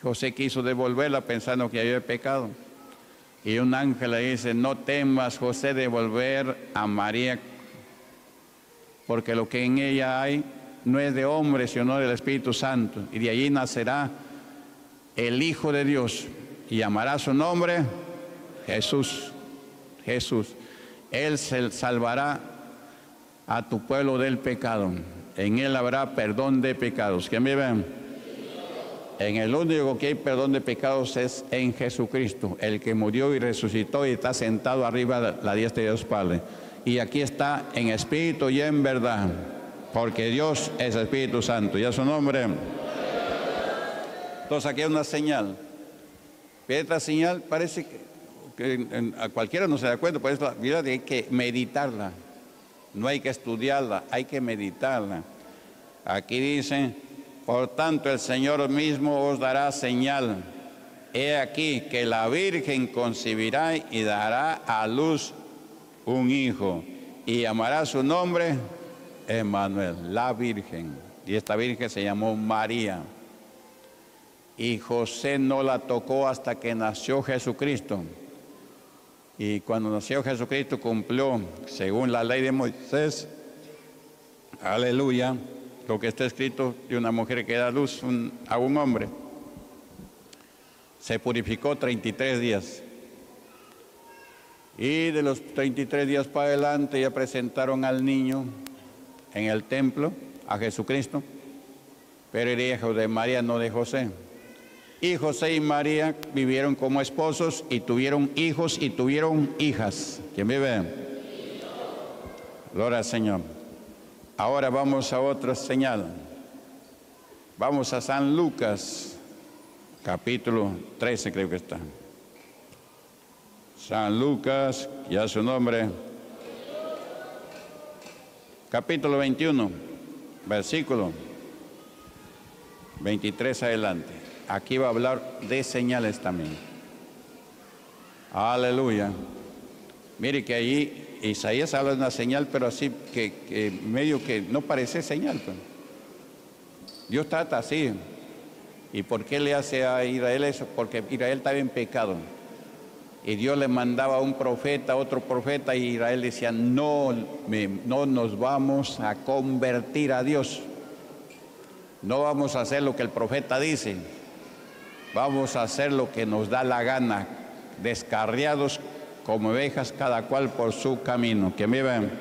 José quiso devolverla pensando que había pecado. Y un ángel le dice, no temas, José, de volver a María, porque lo que en ella hay no es de hombre, sino del Espíritu Santo. Y de allí nacerá el Hijo de Dios y llamará su nombre Jesús. Jesús. Él se salvará a tu pueblo del pecado. En él habrá perdón de pecados. ¿Quién me ven? En el único que hay perdón de pecados es en Jesucristo, el que murió y resucitó y está sentado arriba de la diestra de Dios Padre. Y aquí está en espíritu y en verdad, porque Dios es Espíritu Santo. ¿Y a su nombre? Entonces aquí hay una señal. Esta señal parece que, a cualquiera no se da cuenta, por eso hay que meditarla. No hay que estudiarla, hay que meditarla. Aquí dice por tanto, el Señor mismo os dará señal. He aquí que la Virgen concebirá y dará a luz un hijo y llamará su nombre Emmanuel, la Virgen. Y esta Virgen se llamó María. Y José no la tocó hasta que nació Jesucristo. Y cuando nació Jesucristo cumplió, según la ley de Moisés, aleluya, lo que está escrito de una mujer que da luz a un hombre. Se purificó 33 días. Y de los 33 días para adelante ya presentaron al niño en el templo, a Jesucristo, pero era hijo de María, no de José. Y José y María vivieron como esposos y tuvieron hijos y tuvieron hijas. ¿Quién vive? Gloria al Señor. Ahora vamos a otra señal. Vamos a San Lucas, capítulo 13 creo que está. San Lucas, ya su nombre. Capítulo 21, versículo 23 adelante. Aquí va a hablar de señales también. Aleluya. Mire que allí Isaías habla de una señal, pero así que, medio que no parece señal. Pues. Dios trata así. ¿Y por qué le hace a Israel eso? Porque Israel estaba en pecado. y Dios le mandaba a un profeta, otro profeta, y Israel decía, no, no nos vamos a convertir a Dios. No vamos a hacer lo que el profeta dice. Vamos a hacer lo que nos da la gana, descarriados como ovejas, cada cual por su camino. Que me vean.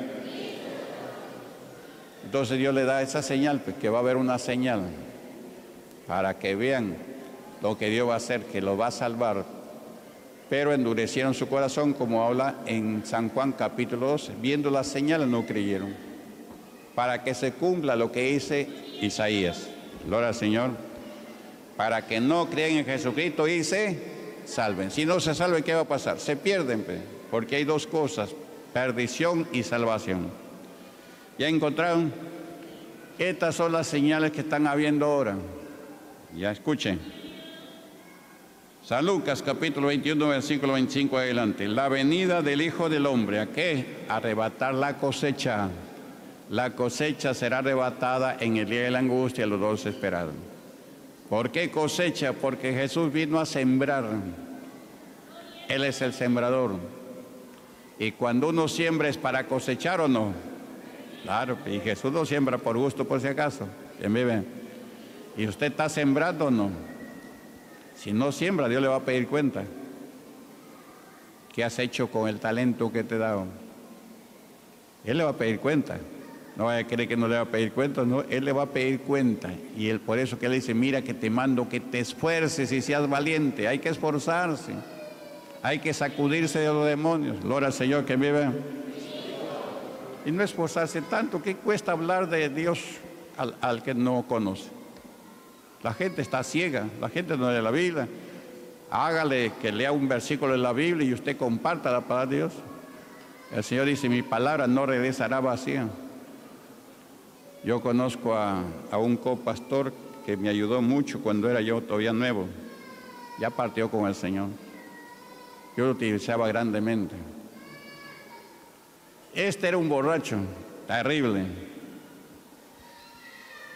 Entonces Dios le da esa señal, pues, que va a haber una señal, para que vean lo que Dios va a hacer, que lo va a salvar pero endurecieron su corazón, como habla en San Juan capítulo 12. Viendo las señales no creyeron, para que se cumpla lo que dice Isaías. Gloria al Señor. Para que no crean en Jesucristo se salven. Si no se salven, ¿qué va a pasar? Se pierden, porque hay dos cosas, perdición y salvación. ¿Ya encontraron? Estas son las señales que están habiendo ahora. Ya escuchen. San Lucas capítulo 21, versículo 25 adelante. La venida del Hijo del Hombre, ¿a qué? Arrebatar la cosecha. La cosecha será arrebatada en el día de la angustia, los dos esperaron. ¿Por qué cosecha? Porque Jesús vino a sembrar. Él es el sembrador. Y cuando uno siembra es para cosechar o no. Claro, y Jesús no siembra por gusto, por si acaso. ¿Quién vive? ¿Y usted está sembrando o no? Si no siembra, Dios le va a pedir cuenta. ¿Qué has hecho con el talento que te he dado? Él le va a pedir cuenta. No vaya a creer que no le va a pedir cuenta, no, Él le va a pedir cuenta. Y él, por eso que Él dice, mira que te mando que te esfuerces y seas valiente. Hay que esforzarse. Hay que sacudirse de los demonios. Gloria al Señor que vive. Y no esforzarse tanto. ¿Qué cuesta hablar de Dios al, al que no conoce? La gente está ciega, la gente no lee la Biblia. Hágale que lea un versículo de la Biblia y usted comparta la palabra de Dios. El Señor dice, mi palabra no regresará vacía. Yo conozco a, a un copastor que me ayudó mucho cuando era yo todavía nuevo. Ya partió con el Señor. Yo lo utilizaba grandemente. Este era un borracho, terrible.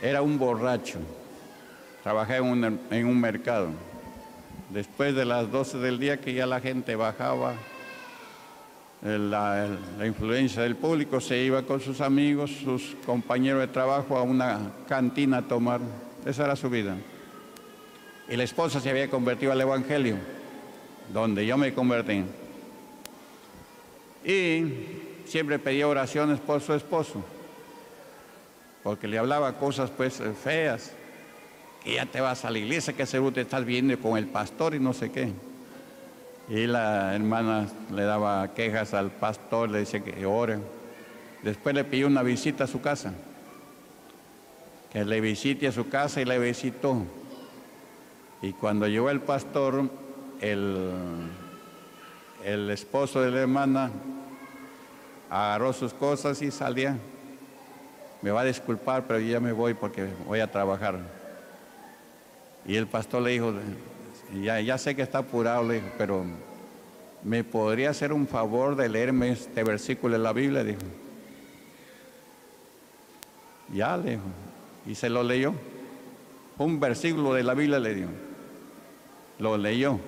Era un borracho trabajé en un, mercado. Después de las 12 del día que ya la gente bajaba, la, influencia del público se iba con sus amigos, sus compañeros de trabajo a una cantina a tomar. Esa era su vida. Y la esposa se había convertido al Evangelio, donde yo me convertí. Y siempre pedía oraciones por su esposo, porque le hablaba cosas pues feas que ya te vas a la iglesia, que seguro te estás viendo con el pastor y no sé qué. Y la hermana le daba quejas al pastor, le decía que ore. Después le pidió una visita a su casa, que le visite a su casa y le visitó. Y cuando llegó el pastor, el, el esposo de la hermana agarró sus cosas y salía. Me va a disculpar, pero yo ya me voy porque voy a trabajar. Y el pastor le dijo, ya, ya sé que está apurado, pero ¿me podría hacer un favor de leerme este versículo de la Biblia? Dijo. Ya, le dijo. Y se lo leyó. Un versículo de la Biblia le dio. Lo leyó.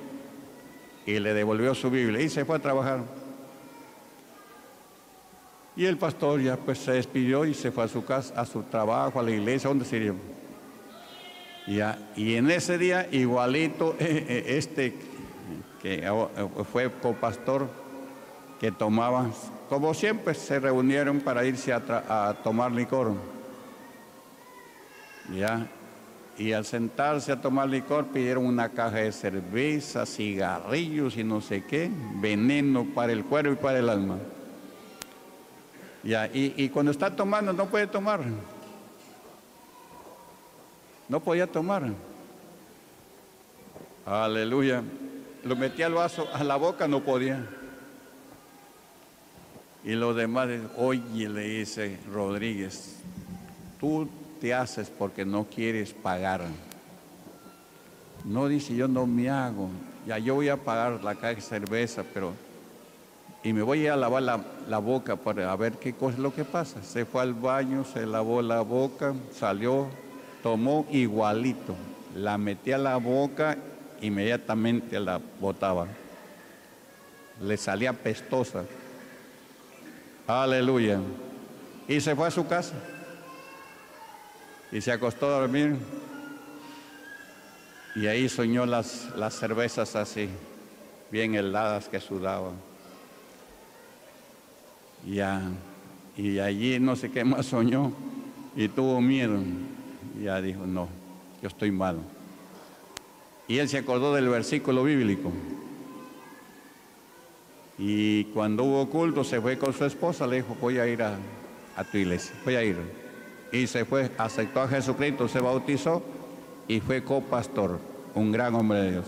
Y le devolvió su Biblia. Y se fue a trabajar. Y el pastor ya pues se despidió y se fue a su casa, a su trabajo, a la iglesia, donde se y en ese día, igualito, eh, eh, este que fue copastor, que tomaba, como siempre, se reunieron para irse a, tomar licor. ¿Ya? Y al sentarse a tomar licor pidieron una caja de cerveza, cigarrillos y no sé qué, veneno para el cuerpo y para el alma. ¿Ya? Y cuando está tomando no puede tomar. No podía tomar. Aleluya. Lo metía al vaso, a la boca no podía. Y los demás, oye, le dice Rodríguez, tú te haces porque no quieres pagar. No dice, yo no me hago. Ya yo voy a pagar la caja de cerveza, pero... Y me voy a lavar la, la boca para ver qué cosa es lo que pasa. Se fue al baño, se lavó la boca, salió, tomó igualito, la metía a la boca, inmediatamente la botaba. le salía pestosa. Aleluya. Y se fue a su casa. Y se acostó a dormir. Y ahí soñó las, las cervezas así, bien heladas que sudaban. Ya, y allí no sé qué más soñó y tuvo miedo. Ya dijo, no, yo estoy malo. Y él se acordó del versículo bíblico. Y cuando hubo culto se fue con su esposa, le dijo, voy a ir a, a tu iglesia, voy a ir. Y se fue, aceptó a Jesucristo, se bautizó y fue copastor, un gran hombre de Dios.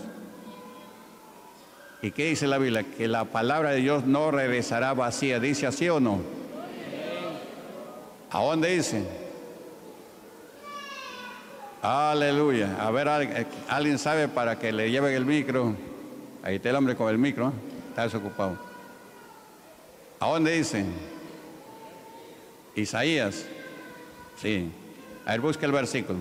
¿Y qué dice la Biblia? Que la palabra de Dios no regresará vacía. ¿Dice así o no? ¿A dónde dice? Aleluya. A ver, alguien sabe para que le lleven el micro. Ahí está el hombre con el micro. ¿eh? Está desocupado. ¿A dónde dice? Isaías. Sí. A ver, busca el versículo.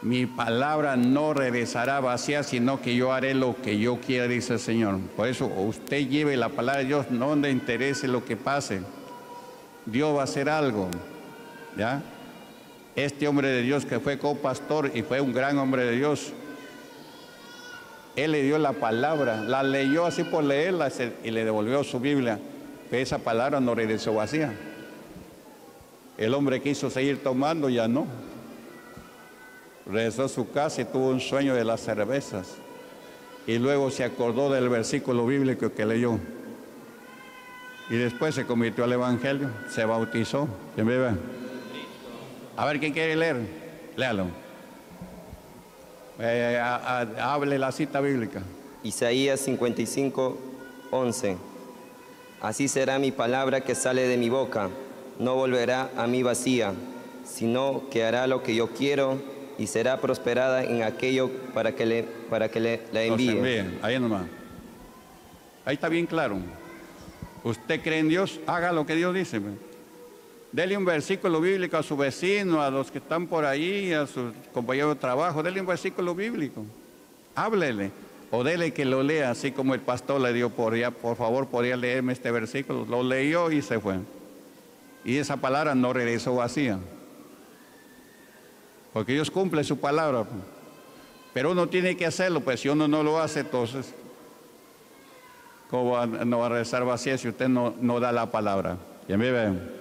Mi palabra no regresará vacía, sino que yo haré lo que yo quiera, dice el Señor. Por eso usted lleve la palabra de Dios, no le interese lo que pase. Dios va a hacer algo. ¿Ya? Este hombre de Dios que fue copastor y fue un gran hombre de Dios, él le dio la palabra, la leyó así por leerla y le devolvió su Biblia. Pero esa palabra no regresó vacía. El hombre quiso seguir tomando, ya no regresó a su casa y tuvo un sueño de las cervezas. Y luego se acordó del versículo bíblico que leyó. Y después se convirtió al Evangelio, se bautizó. A ver, ¿quién quiere leer? Léalo. Eh, hable la cita bíblica. Isaías 55, 11. Así será mi palabra que sale de mi boca. No volverá a mí vacía, sino que hará lo que yo quiero y será prosperada en aquello para que le, para que le, la envíe. ahí nomás. Ahí está bien claro. Usted cree en Dios, haga lo que Dios dice. Dele un versículo bíblico a su vecino, a los que están por ahí, a sus compañeros de trabajo. Dele un versículo bíblico. Háblele. O dele que lo lea, así como el pastor le dio por ya, por favor, podría leerme este versículo. Lo leyó y se fue. Y esa palabra no regresó vacía. Porque Dios cumple su palabra. Pero uno tiene que hacerlo, pues si uno no lo hace, entonces, ¿cómo no va a rezar vacía si usted no, no da la palabra? ¿Y me ve?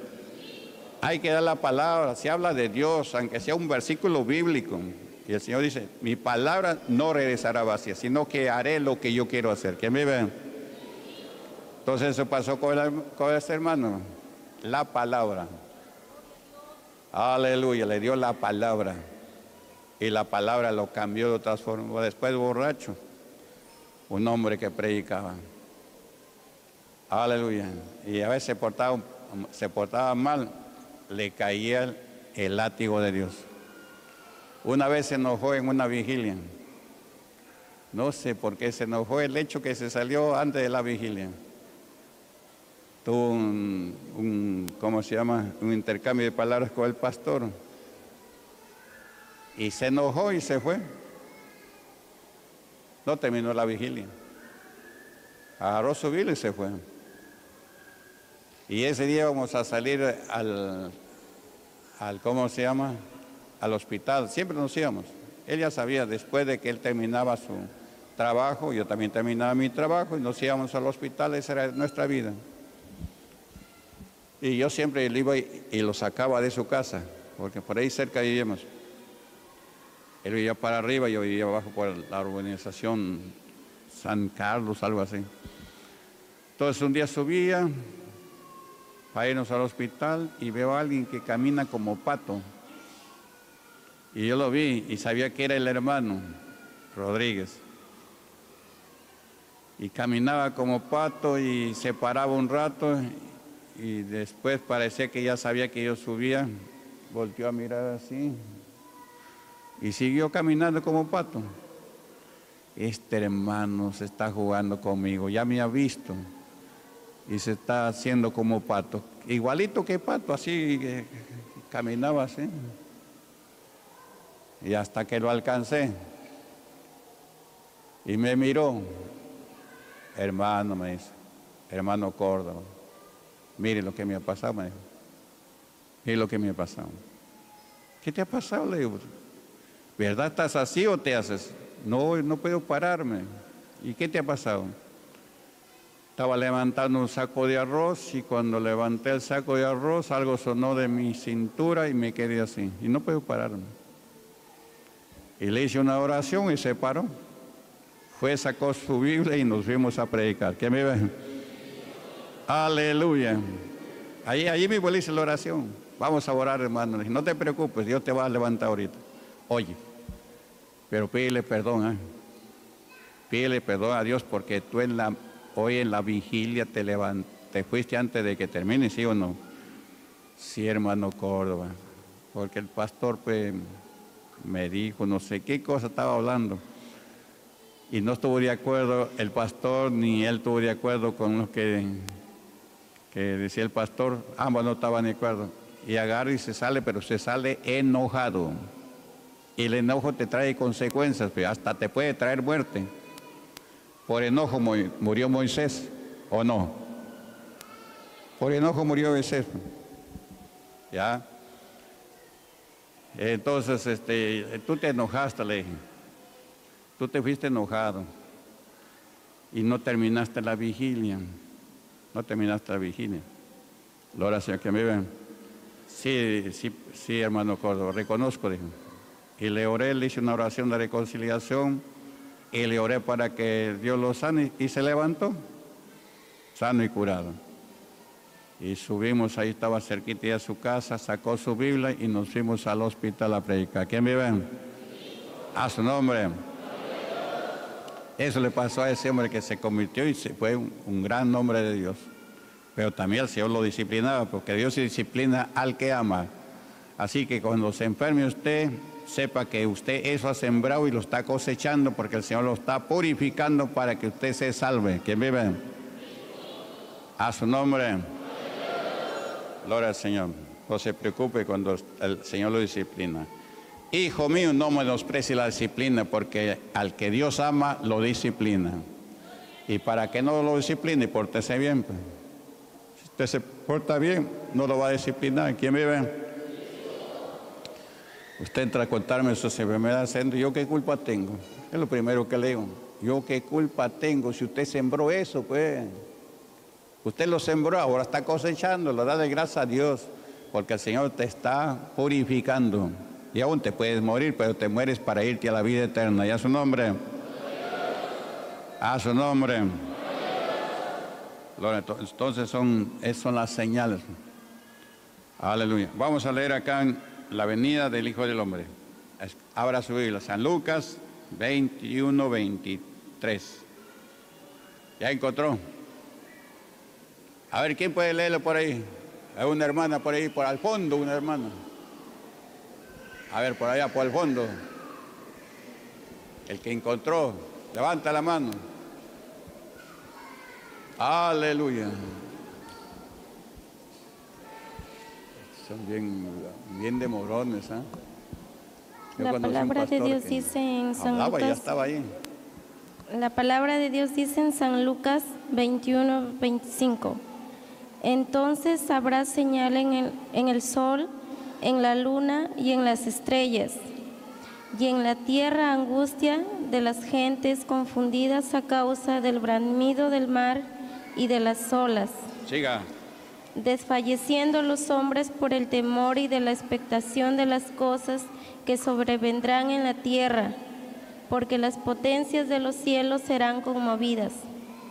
Hay que dar la palabra, se habla de Dios, aunque sea un versículo bíblico. Y el Señor dice, mi palabra no regresará vacía, sino que haré lo que yo quiero hacer. ¿Quién me ve? Entonces eso pasó con, este hermano, la palabra. Aleluya, le dio la palabra. Y la palabra lo cambió, de transformó. Después borracho, un hombre que predicaba. Aleluya. Y a veces se portaba mal, le caía el látigo de Dios. Una vez se enojó en una vigilia. No sé por qué se enojó el hecho que se salió antes de la vigilia tuvo un, ¿cómo se llama? Un intercambio de palabras con el pastor. Y se enojó y se fue. No terminó la vigilia. Agarró su vida y se fue. Y ese día vamos a salir al, al, ¿cómo se llama? Al hospital. Siempre nos íbamos. Él ya sabía, después de que él terminaba su trabajo, yo también terminaba mi trabajo y nos íbamos al hospital, esa era nuestra vida. Y yo siempre iba y, lo sacaba de su casa, porque por ahí cerca vivíamos. Él vivía para arriba, yo vivía abajo por la urbanización San Carlos, algo así. Entonces un día subía para irnos al hospital y veo a alguien que camina como pato. Y yo lo vi y sabía que era el hermano Rodríguez. Y caminaba como pato y se paraba un rato y después parecía que ya sabía que yo subía, volteó a mirar así y siguió caminando como pato. Este hermano se está jugando conmigo, ya me ha visto y se está haciendo como pato, igualito que pato, así caminaba así. Y hasta que lo alcancé y me miró, hermano, me dice, hermano Córdoba, mire lo que me ha pasado, me dijo. Mire lo que me ha pasado. ¿Qué te ha pasado? Le digo, ¿verdad estás así o te haces? No, no puedo pararme. ¿Y qué te ha pasado? Estaba levantando un saco de arroz y cuando levanté el saco de arroz algo sonó de mi cintura y me quedé así. Y no puedo pararme. Y le hice una oración y se paró. Fue, sacó su Biblia y nos fuimos a predicar. ¿Qué me ven? Aleluya. Ahí, ahí mismo le hice la oración. Vamos a orar, hermano. No te preocupes, Dios te va a levantar ahorita. Oye, pero pídele perdón. ¿eh? Pídele perdón a Dios porque tú en la hoy en la vigilia te, te fuiste antes de que termine, ¿sí o no? Sí, hermano Córdoba, porque el pastor pues, me dijo, no sé qué cosa estaba hablando, y no estuvo de acuerdo el pastor, ni él estuvo de acuerdo con lo que, que decía el pastor, ambos no estaban de acuerdo, y agarra y se sale, pero se sale enojado, y el enojo te trae consecuencias, pues, hasta te puede traer muerte. Por enojo murió Moisés, ¿o no? Por enojo murió Moisés. ¿Ya? Entonces, este, tú te enojaste, le dije. Tú te fuiste enojado y no terminaste la vigilia. No terminaste la vigilia. Gloria Señor que me ven. Sí, sí, sí, hermano Córdoba, reconozco, dijo. Y le oré, le hice una oración de reconciliación y le oré para que Dios lo sane y se levantó, sano y curado. Y subimos, ahí estaba cerquita de su casa, sacó su Biblia y nos fuimos al hospital a predicar. ¿Quién vive? A su nombre. Eso le pasó a ese hombre que se convirtió y fue un, gran nombre de Dios. Pero también el Señor lo disciplinaba, porque Dios disciplina al que ama. Así que cuando se enferme usted, sepa que usted eso ha sembrado y lo está cosechando porque el Señor lo está purificando para que usted se salve. ¿Quién vive? A su nombre. Gloria al Señor. No se preocupe cuando el Señor lo disciplina. Hijo mío, no menosprecie la disciplina porque al que Dios ama lo disciplina. Y para que no lo discipline, pórtese bien. Pues. Si usted se porta bien, no lo va a disciplinar. ¿Quién vive? Usted entra a contarme sus enfermedades, ¿yo qué culpa tengo? Es lo primero que le digo. ¿Yo qué culpa tengo si usted sembró eso, pues? Usted lo sembró, ahora está cosechando, lo da de gracia a Dios, porque el Señor te está purificando. Y aún te puedes morir, pero te mueres para irte a la vida eterna. ¿Y a su nombre? A su nombre. Entonces son, son las señales. Aleluya. Vamos a leer acá en la venida del Hijo del Hombre. Abra su Biblia, San Lucas 21, 23. ¿Ya encontró? A ver, ¿quién puede leerlo por ahí? Hay una hermana por ahí, por al fondo, una hermana. A ver, por allá, por el fondo. El que encontró, levanta la mano. Aleluya. Son bien, bien demorones, ¿ah? La palabra de Dios dice en San Lucas. Ya estaba ahí. La palabra de Dios dice en San Lucas 21, 25. Entonces habrá señal en el, en el sol, en la luna y en las estrellas, y en la tierra angustia de las gentes confundidas a causa del bramido del mar y de las olas. Siga desfalleciendo los hombres por el temor y de la expectación de las cosas que sobrevendrán en la tierra, porque las potencias de los cielos serán conmovidas.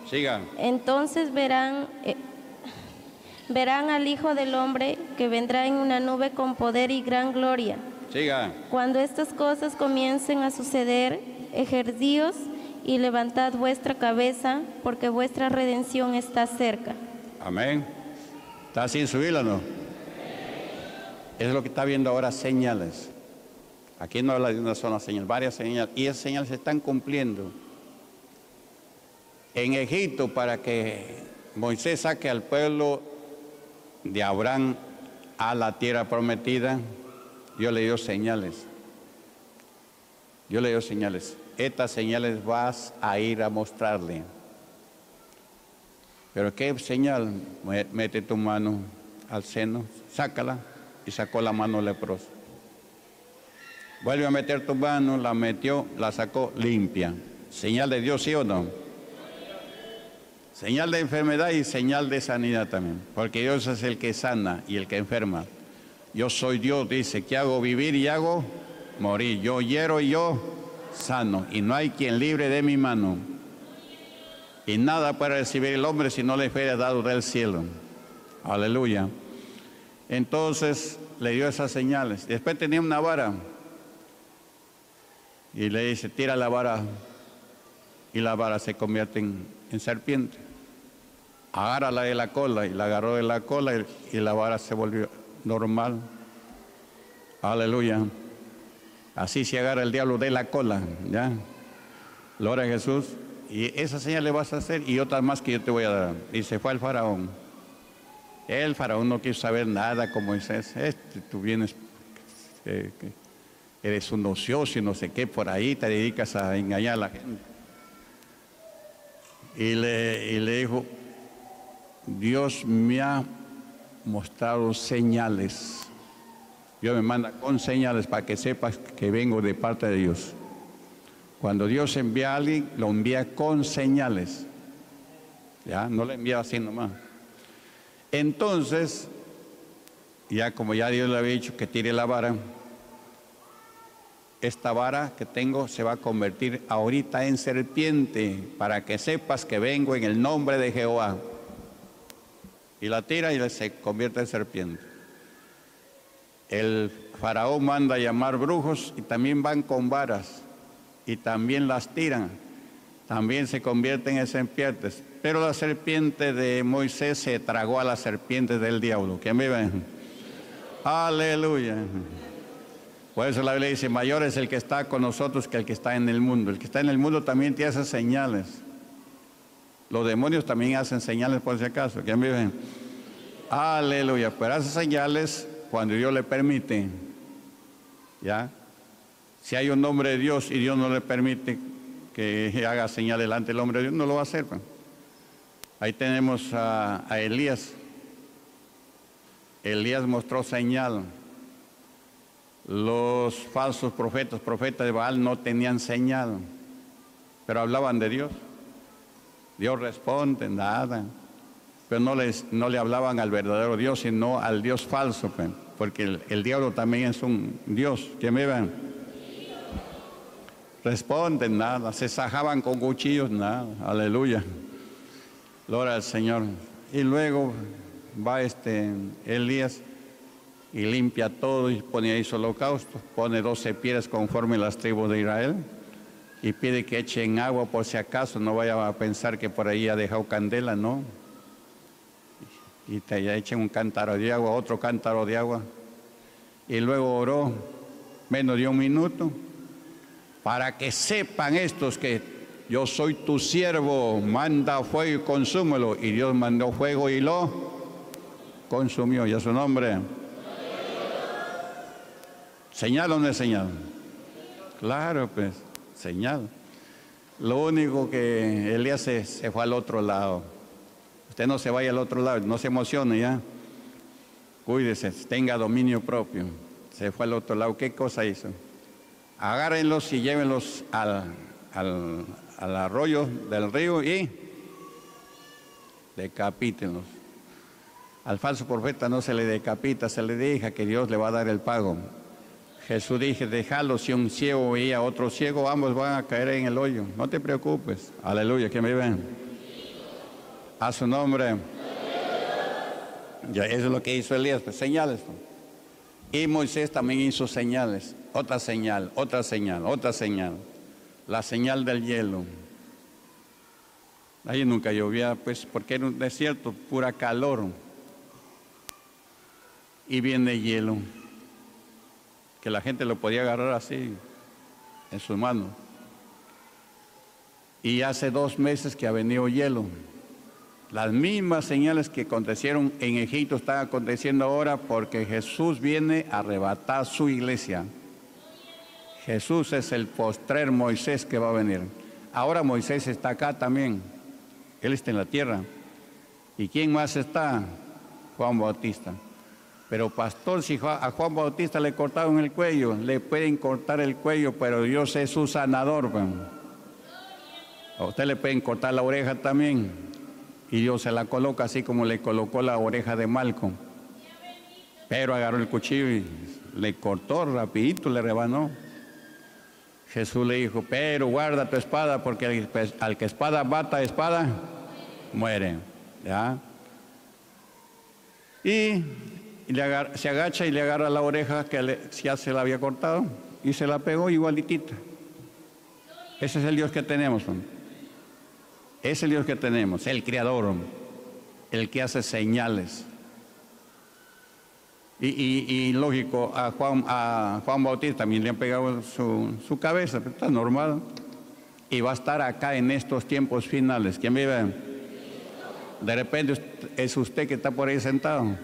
Siga. Entonces verán, eh, verán al Hijo del Hombre que vendrá en una nube con poder y gran gloria. Siga. Cuando estas cosas comiencen a suceder, ejercíos y levantad vuestra cabeza, porque vuestra redención está cerca. Amén. ¿Está sin subirlo o no? Es lo que está viendo ahora señales. Aquí no habla de una sola señal, varias señales. Y esas señales se están cumpliendo. En Egipto, para que Moisés saque al pueblo de Abraham a la tierra prometida, Dios le dio señales. Dios le dio señales. Estas señales vas a ir a mostrarle. Pero qué señal, mete tu mano al seno, sácala y sacó la mano leprosa. Vuelve a meter tu mano, la metió, la sacó limpia. Señal de Dios, ¿sí o no? Señal de enfermedad y señal de sanidad también. Porque Dios es el que sana y el que enferma. Yo soy Dios, dice, que hago vivir y hago morir. Yo hiero y yo sano. Y no hay quien libre de mi mano. Y nada puede recibir el hombre si no le fuera dado del cielo. Aleluya. Entonces le dio esas señales. Después tenía una vara. Y le dice, tira la vara. Y la vara se convierte en, serpiente. Agárrala de la cola. Y la agarró de la cola y, la vara se volvió normal. Aleluya. Así se agarra el diablo de la cola. ¿Ya? Gloria a Jesús. Y esa señal le vas a hacer y otras más que yo te voy a dar. Y se fue al faraón. El faraón no quiso saber nada como es este, tú vienes, eh, eres un ocioso y no sé qué, por ahí te dedicas a engañar a la gente. Y le, y le dijo, Dios me ha mostrado señales. Dios me manda con señales para que sepas que vengo de parte de Dios. Cuando Dios envía a alguien, lo envía con señales. Ya, no le envía así nomás. Entonces, ya como ya Dios le había dicho que tire la vara, esta vara que tengo se va a convertir ahorita en serpiente para que sepas que vengo en el nombre de Jehová. Y la tira y se convierte en serpiente. El faraón manda a llamar brujos y también van con varas y también las tiran, también se convierten en serpientes. Pero la serpiente de Moisés se tragó a la serpiente del diablo. ¿Quién vive? Aleluya. Por eso la Biblia dice, mayor es el que está con nosotros que el que está en el mundo. El que está en el mundo también tiene esas señales. Los demonios también hacen señales por si acaso. ¿Quién vive? Aleluya. Pero esas señales, cuando Dios le permite, ¿ya? Si hay un nombre de Dios y Dios no le permite que haga señal delante del hombre de Dios, no lo va a hacer. Pues. Ahí tenemos a, Elías. Elías mostró señal. Los falsos profetas, profetas de Baal, no tenían señal, pero hablaban de Dios. Dios responde, nada. Pero no, les, no le hablaban al verdadero Dios, sino al Dios falso, pues, porque el, el diablo también es un Dios. que me ven? Responden nada, se sajaban con cuchillos, nada, aleluya. Gloria al Señor. Y luego va este Elías y limpia todo y pone ahí su holocausto, pone doce piedras conforme las tribus de Israel y pide que echen agua por si acaso, no vaya a pensar que por ahí ha dejado candela, no. Y te echen un cántaro de agua, otro cántaro de agua. Y luego oró menos de un minuto para que sepan estos que yo soy tu siervo, manda fuego y consúmelo. Y Dios mandó fuego y lo consumió. ¿Y a su nombre? ¿Señal o no es señal? Claro, pues, señal. Lo único que Elías se, se fue al otro lado. Usted no se vaya al otro lado, no se emocione ya. Cuídese, tenga dominio propio. Se fue al otro lado. ¿Qué cosa hizo? Agárrenlos y llévenlos al, al, arroyo del río y decapítenlos. Al falso profeta no se le decapita, se le deja que Dios le va a dar el pago. Jesús dije, déjalo, si un ciego veía a otro ciego, ambos van a caer en el hoyo. No te preocupes. Aleluya, que me ven. A su nombre. Ya, eso es lo que hizo Elías, pues, señales. Y Moisés también hizo señales otra señal, otra señal, otra señal. La señal del hielo. Ahí nunca llovía, pues porque era un desierto, pura calor. Y viene hielo, que la gente lo podía agarrar así, en su mano. Y hace dos meses que ha venido hielo. Las mismas señales que acontecieron en Egipto están aconteciendo ahora porque Jesús viene a arrebatar su iglesia. Jesús es el postrer Moisés que va a venir. Ahora Moisés está acá también. Él está en la tierra. ¿Y quién más está? Juan Bautista. Pero pastor, si a Juan Bautista le cortaron el cuello, le pueden cortar el cuello, pero Dios es su sanador. A usted le pueden cortar la oreja también. Y Dios se la coloca así como le colocó la oreja de Malcolm. Pero agarró el cuchillo y le cortó rapidito, le rebanó. Jesús le dijo, pero guarda tu espada porque al que espada bata espada, muere. ¿Ya? Y se agacha y le agarra la oreja que ya se la había cortado y se la pegó igualitita. Ese es el Dios que tenemos. Ese es el Dios que tenemos, el Creador, el que hace señales. Y, lógico, a Juan, Juan Bautista también le han pegado su, su cabeza, pero está normal. Y va a estar acá en estos tiempos finales. ¿Quién vive? De repente es usted que está por ahí sentado.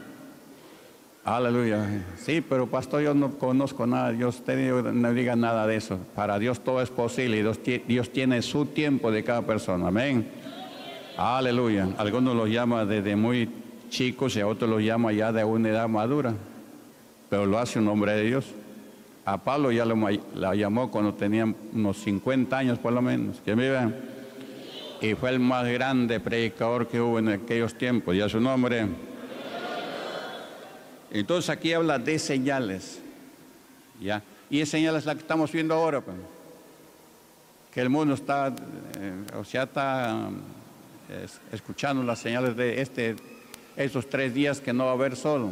Aleluya. Sí, pero pastor, yo no conozco nada. Dios no diga nada de eso. Para Dios todo es posible y Dios, tiene su tiempo de cada persona. Amén. Aleluya. Algunos los llama desde muy chicos y a otros los llama ya de una edad madura. Pero lo hace un hombre de Dios. A Pablo ya lo, la llamó cuando tenía unos 50 años por lo menos. Que vean. Y fue el más grande predicador que hubo en aquellos tiempos. Ya su nombre. Entonces aquí habla de señales. ¿ya? Y es señales la que estamos viendo ahora. Pues. Que el mundo está, eh, o sea, está escuchando las señales de este, estos tres días que no va a haber sol.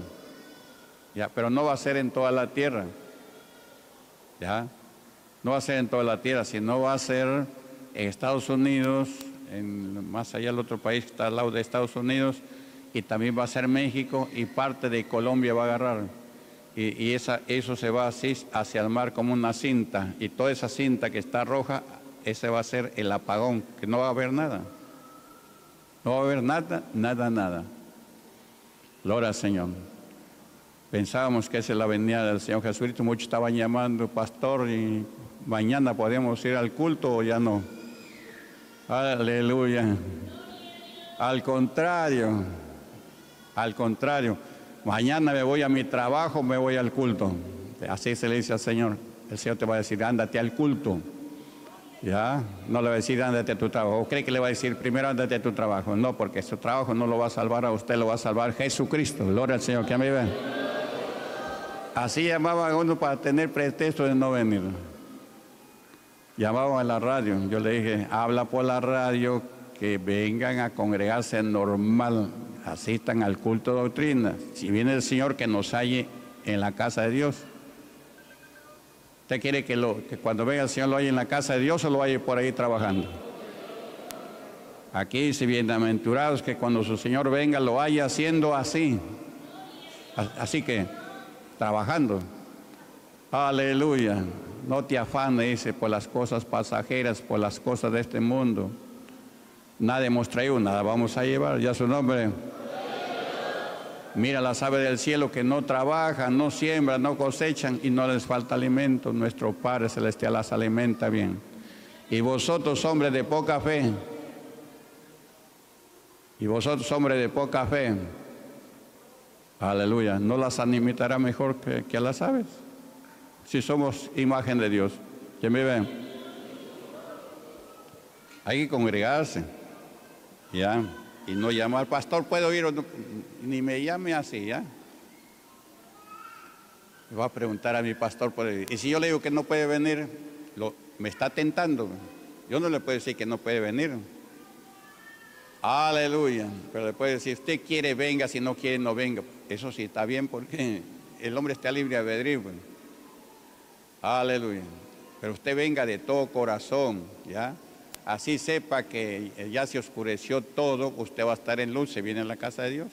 ¿ya? Pero no va a ser en toda la tierra. ¿ya? No va a ser en toda la tierra, sino va a ser en Estados Unidos, en, más allá del otro país que está al lado de Estados Unidos, y también va a ser México y parte de Colombia va a agarrar. Y, esa, eso se va así hacia el mar como una cinta. Y toda esa cinta que está roja, ese va a ser el apagón, que no va a haber nada. No va a haber nada, nada, nada. Gloria Señor. Pensábamos que esa es la venida del Señor Jesucristo. Muchos estaban llamando, pastor, y mañana podemos ir al culto o ya no. Aleluya. Al contrario, al contrario, mañana me voy a mi trabajo, me voy al culto. Así se le dice al Señor. El Señor te va a decir, ándate al culto. ¿Ya? No le va a decir, ándate a tu trabajo. ¿O cree que le va a decir, primero ándate a tu trabajo? No, porque su trabajo no lo va a salvar a usted, lo va a salvar Jesucristo. Gloria al Señor, que a mí ve. Así llamaban a uno para tener pretexto de no venir. Llamaban a la radio. Yo le dije, habla por la radio que vengan a congregarse normal asistan al culto de doctrina. Si viene el Señor que nos halle en la casa de Dios. ¿Usted quiere que, cuando venga el Señor lo haya en la casa de Dios o lo haya por ahí trabajando? Aquí dice, bienaventurados que cuando su Señor venga lo haya haciendo así. Así que, trabajando. Aleluya. No te afanes, dice, por las cosas pasajeras, por las cosas de este mundo. Nada hemos traído, nada vamos a llevar. Ya su nombre. Mira las aves del cielo que no trabajan, no siembran, no cosechan y no les falta alimento. Nuestro Padre Celestial las alimenta bien. Y vosotros, hombres de poca fe, y vosotros, hombres de poca fe, aleluya, ¿no las alimentará mejor que, las aves? Si somos imagen de Dios. ¿Quién me ve? Hay que congregarse. Ya y no llamar, pastor, ¿puedo ir? Ni me llame así, ¿ya? Me va a preguntar a mi pastor, ¿puede y si yo le digo que no puede venir, lo, me está tentando. Yo no le puedo decir que no puede venir. Aleluya. Pero le puede decir, usted quiere, venga, si no quiere, no venga. Eso sí está bien porque el hombre está libre de albedrío. Pues. Aleluya. Pero usted venga de todo corazón, ¿ya? Así sepa que ya se oscureció todo, usted va a estar en luz, se viene a la casa de Dios.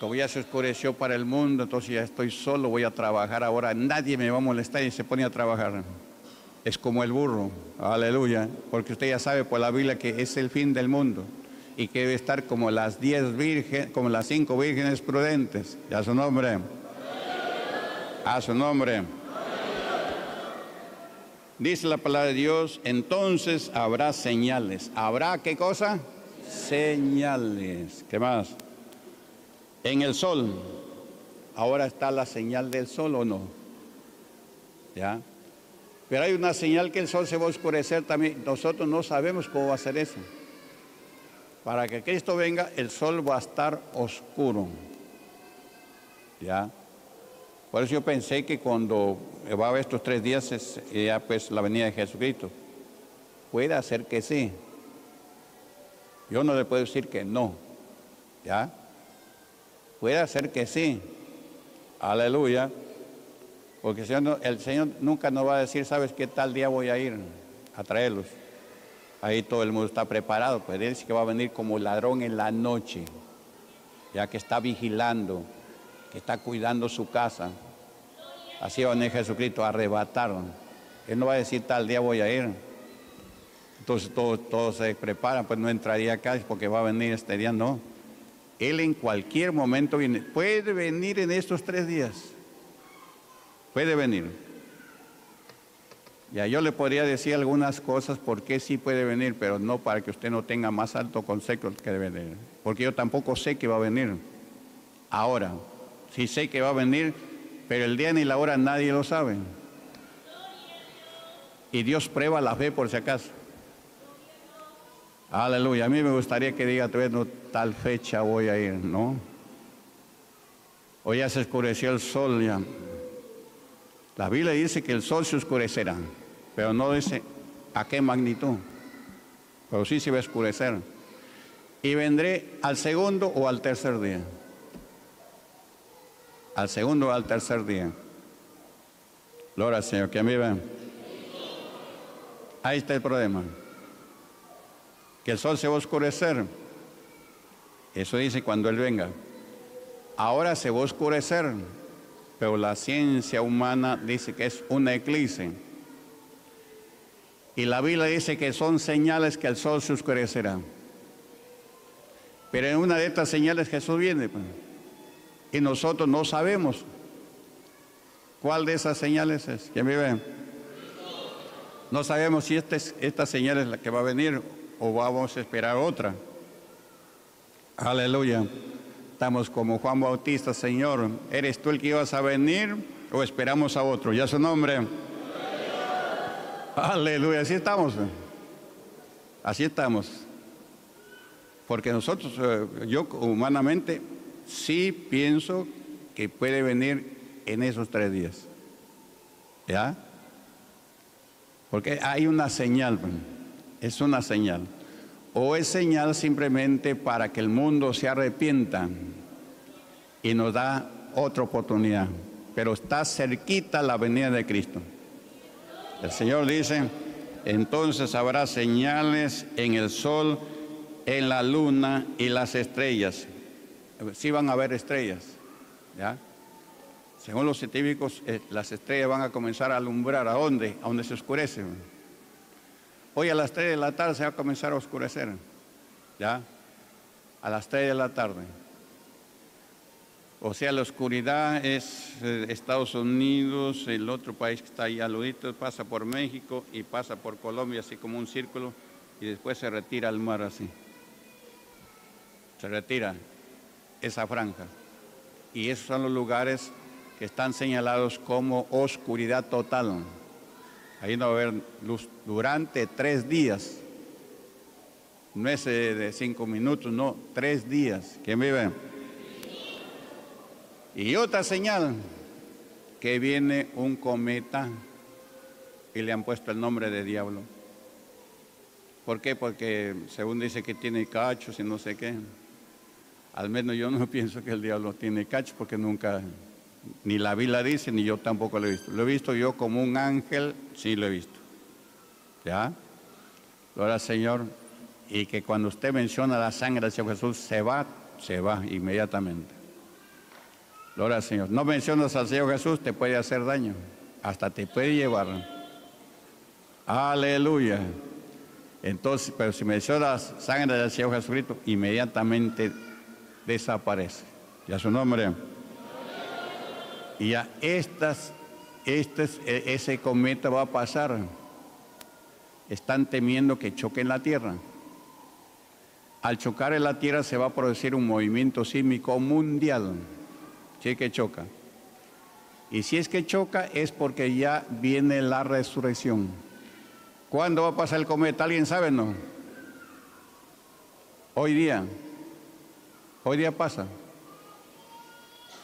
Como ya se oscureció para el mundo, entonces ya estoy solo, voy a trabajar ahora, nadie me va a molestar y se pone a trabajar. Es como el burro, aleluya, porque usted ya sabe por la Biblia que es el fin del mundo y que debe estar como las diez vírgenes, como las cinco vírgenes prudentes. A su nombre. A su nombre. Dice la palabra de Dios, entonces habrá señales. ¿Habrá qué cosa? señales. ¿Qué más? En el sol. Ahora está la señal del sol o no. ¿Ya? Pero hay una señal que el sol se va a oscurecer también. Nosotros no sabemos cómo va a ser eso. Para que Cristo venga, el sol va a estar oscuro. ¿Ya? Por eso yo pensé que cuando va a haber estos tres días es ya pues la venida de Jesucristo. Puede ser que sí. Yo no le puedo decir que no. ¿Ya? Puede ser que sí. Aleluya. Porque el Señor, el Señor nunca nos va a decir, ¿sabes qué tal día voy a ir a traerlos? Ahí todo el mundo está preparado. Pues Él dice que va a venir como ladrón en la noche. Ya que está vigilando, que está cuidando su casa. Así va a Jesucristo a arrebatarlo. Él no va a decir tal día voy a ir. Entonces todos, se preparan, pues no entraría acá porque va a venir este día, no. Él en cualquier momento viene. Puede venir en estos tres días. Puede venir. Ya yo le podría decir algunas cosas por qué sí puede venir, pero no para que usted no tenga más alto concepto que debe venir. Porque yo tampoco sé que va a venir. Ahora, sí sé que va a venir, pero el día ni la hora nadie lo sabe. Y Dios prueba la fe por si acaso. Aleluya. A mí me gustaría que diga, no, tal fecha voy a ir, ¿no? Hoy ya se oscureció el sol ya. La Biblia dice que el sol se oscurecerá, pero no dice a qué magnitud. Pero sí se va a oscurecer. Y vendré al segundo o al tercer día. Al segundo o al tercer día. Gloria Señor, que a mí ven. Ahí está el problema que el sol se va a oscurecer. Eso dice cuando Él venga. Ahora se va a oscurecer, pero la ciencia humana dice que es una eclipse. Y la Biblia dice que son señales que el sol se oscurecerá. Pero en una de estas señales Jesús viene. Y nosotros no sabemos cuál de esas señales es. ¿Quién me ve? No sabemos si esta, esta señal es la que va a venir o vamos a esperar otra. Aleluya. Estamos como Juan Bautista, Señor. ¿Eres tú el que ibas a venir o esperamos a otro? Ya su nombre. Aleluya. Así estamos. Así estamos. Porque nosotros, eh, yo humanamente, sí pienso que puede venir en esos tres días. ¿Ya? Porque hay una señal. Es una señal. O es señal simplemente para que el mundo se arrepienta y nos da otra oportunidad. Pero está cerquita la venida de Cristo. El Señor dice, entonces habrá señales en el sol, en la luna y las estrellas. Sí van a haber estrellas, ¿ya? Según los científicos, eh, las estrellas van a comenzar a alumbrar. ¿A dónde? A donde se oscurece. Hoy a las 3 de la tarde se va a comenzar a oscurecer. ¿Ya? A las 3 de la tarde. O sea, la oscuridad es eh, Estados Unidos, el otro país que está ahí aludito, pasa por México y pasa por Colombia, así como un círculo, y después se retira al mar así. Se retira esa franja. Y esos son los lugares que están señalados como oscuridad total. Ahí no va a haber luz durante tres días. No es eh, de cinco minutos, no, tres días. ¿Quién vive? Y otra señal, que viene un cometa y le han puesto el nombre de diablo. ¿Por qué? Porque según dice que tiene cachos y no sé qué. Al menos yo no pienso que el diablo tiene cachos porque nunca ni la Biblia dice, ni yo tampoco lo he visto. Lo he visto yo como un ángel, sí lo he visto. ¿Ya? Gloria Señor. Y que cuando usted menciona la sangre Señor Jesús, se va, se va inmediatamente. Gloria al Señor. No mencionas al Señor Jesús, te puede hacer daño. Hasta te puede llevar. Aleluya. Entonces, pero si mencionas sangre del Señor Jesucristo, inmediatamente desaparece. Ya su nombre. Y ya estas, este, ese cometa va a pasar. Están temiendo que choque en la tierra. Al chocar en la Tierra se va a producir un movimiento sísmico mundial. Si que choca. Y si es que choca es porque ya viene la resurrección. ¿Cuándo va a pasar el cometa? ¿Alguien sabe no? Hoy día. Hoy día pasa.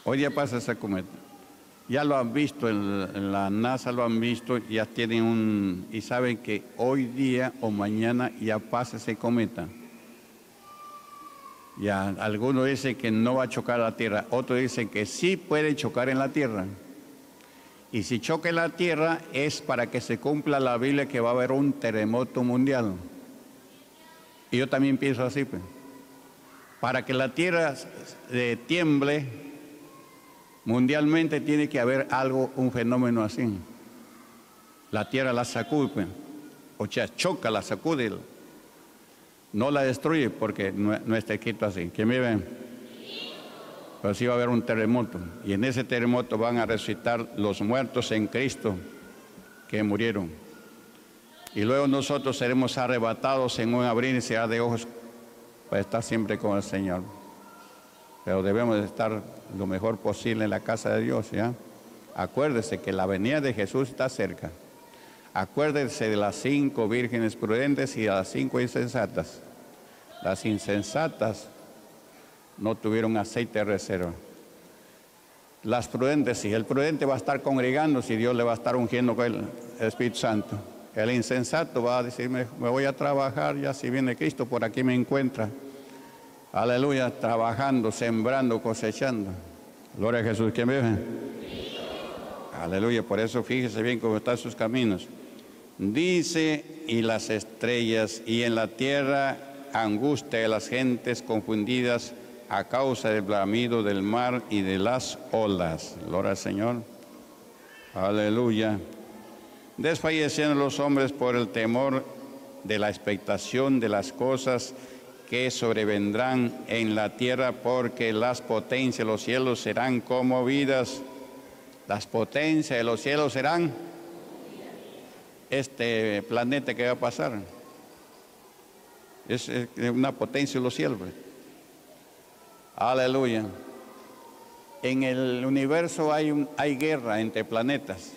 Hoy día pasa ese cometa. Ya lo han visto, en, la NASA lo han visto, ya tienen un... y saben que hoy día o mañana ya pasa ese cometa. Ya, algunos dicen que no va a chocar la Tierra, otros dicen que sí puede chocar en la Tierra. Y si choca en la Tierra es para que se cumpla la Biblia que va a haber un terremoto mundial. Y yo también pienso así, pues. Para que la Tierra eh, tiemble, mundialmente tiene que haber algo, un fenómeno así. La Tierra la sacude, o sea, choca, la sacude no la destruye porque no, está escrito así. ¿Quién me ven? Pero sí va a haber un terremoto. Y en ese terremoto van a resucitar los muertos en Cristo que murieron. Y luego nosotros seremos arrebatados en un abrir y cerrar de ojos para estar siempre con el Señor. Pero debemos estar lo mejor posible en la casa de Dios, ¿ya? Acuérdese que la venida de Jesús está cerca. Acuérdese de las cinco vírgenes prudentes y de las cinco insensatas. Las insensatas no tuvieron aceite de reserva. Las prudentes, sí, el prudente va a estar congregando si Dios le va a estar ungiendo con el Espíritu Santo. El insensato va a decirme, me voy a trabajar, ya si viene Cristo, por aquí me encuentra. Aleluya, trabajando, sembrando, cosechando. Gloria a Jesús, ¿quién vive? Aleluya, por eso fíjese bien cómo están sus caminos. Dice, y las estrellas, y en la tierra angustia de las gentes confundidas a causa del bramido del mar y de las olas. Gloria al Señor. Aleluya. Desfallecieron los hombres por el temor de la expectación de las cosas que sobrevendrán en la tierra, porque las potencias de los cielos serán conmovidas. Las potencias de los cielos serán este planeta que va a pasar. Es una potencia de los cielos. Pues. Aleluya. En el universo hay, hay guerra entre planetas.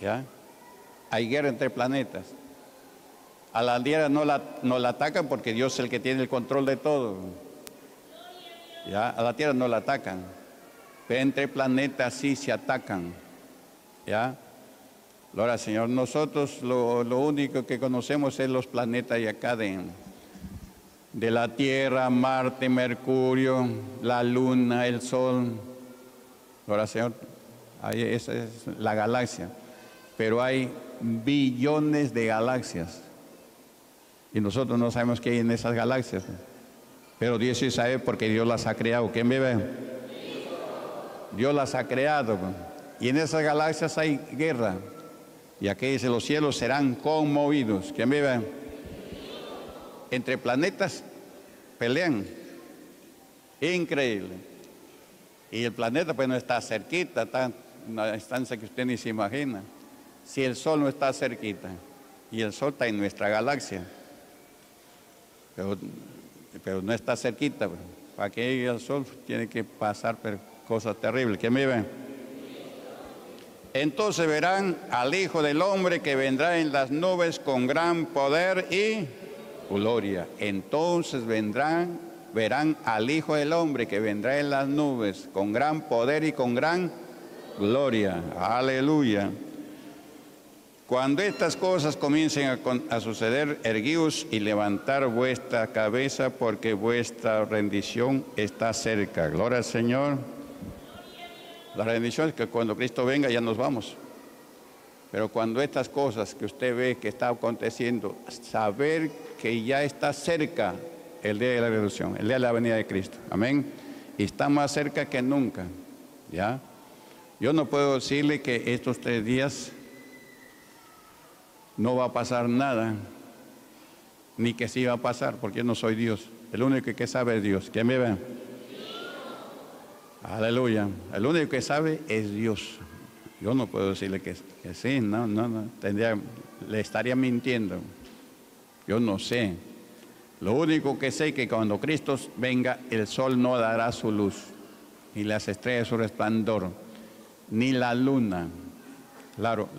¿Ya? Hay guerra entre planetas. A la Tierra no la, no la atacan porque Dios es el que tiene el control de todo. ¿Ya? A la Tierra no la atacan. Pero entre planetas sí se atacan. ¿Ya? Gloria Señor. Nosotros lo, único que conocemos es los planetas y acá de, de la Tierra, Marte, Mercurio, la Luna, el Sol. Gloria Señor. Ahí, esa es la galaxia. Pero hay billones de galaxias. Y nosotros no sabemos qué hay en esas galaxias. Pero Dios sí sabe porque Dios las ha creado. ¿Quién vive? Dios las ha creado. Y en esas galaxias hay guerra. Y aquí dice, los cielos serán conmovidos. ¿Quién vive? Entre planetas pelean. Increíble. Y el planeta pues no está cerquita, está una distancia que usted ni se imagina. Si el Sol no está cerquita, y el Sol está en nuestra galaxia, pero, pero no está cerquita, pues, para que llegue al Sol tiene que pasar por cosas terribles. ¿Quién vive? Entonces verán al Hijo del Hombre que vendrá en las nubes con gran poder y gloria. Entonces vendrán, verán al Hijo del Hombre que vendrá en las nubes con gran poder y con gran gloria. Aleluya. Cuando estas cosas comiencen a, suceder, erguíos y levantar vuestra cabeza porque vuestra rendición está cerca. Gloria al Señor. La rendición es que cuando Cristo venga ya nos vamos. Pero cuando estas cosas que usted ve que está aconteciendo, saber que ya está cerca el día de la redención, el día de la venida de Cristo. Amén. Y está más cerca que nunca. ¿Ya? Yo no puedo decirle que estos tres días no va a pasar nada, ni que sí va a pasar, porque yo no soy Dios. El único que sabe es Dios. ¿Quién me ve? Aleluya. El único que sabe es Dios. Yo no puedo decirle que, sí, no, no, no. Le estaría mintiendo. Yo no sé. Lo único que sé es que cuando Cristo venga, el sol no dará su luz, ni las estrellas su resplandor, ni la luna. Claro,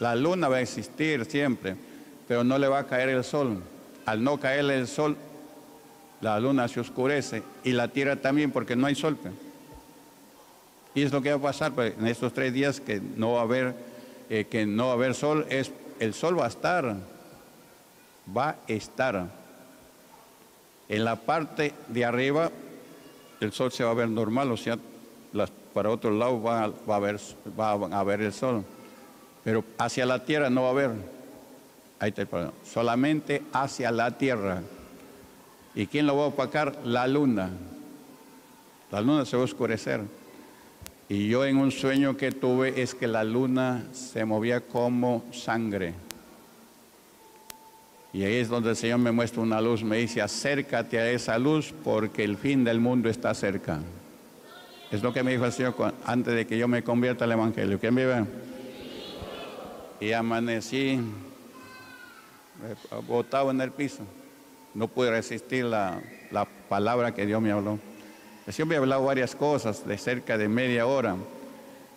la luna va a existir siempre, pero no le va a caer el sol. Al no caerle el sol, la luna se oscurece y la tierra también porque no hay sol. pues. Y es lo que va a pasar pues, en estos tres días que no va a haber, eh, que no va a haber sol, es, el sol va a estar, va a estar. En la parte de arriba el sol se va a ver normal, o sea, para otro lado va, a- ver, va a haber el sol. Pero hacia la tierra no va a haber. Ahí está el problema. Solamente hacia la tierra. ¿Y quién lo va a opacar? La luna. La luna se va a oscurecer. Y yo en un sueño que tuve es que la luna se movía como sangre. Y ahí es donde el Señor me muestra una luz, me dice, acércate a esa luz porque el fin del mundo está cerca. Es lo que me dijo el Señor antes de que yo me convierta al Evangelio. ¿Quién vive? Y amanecí eh, botado en el piso. No pude resistir la, la palabra que Dios me habló. El me ha hablado varias cosas de cerca de media hora.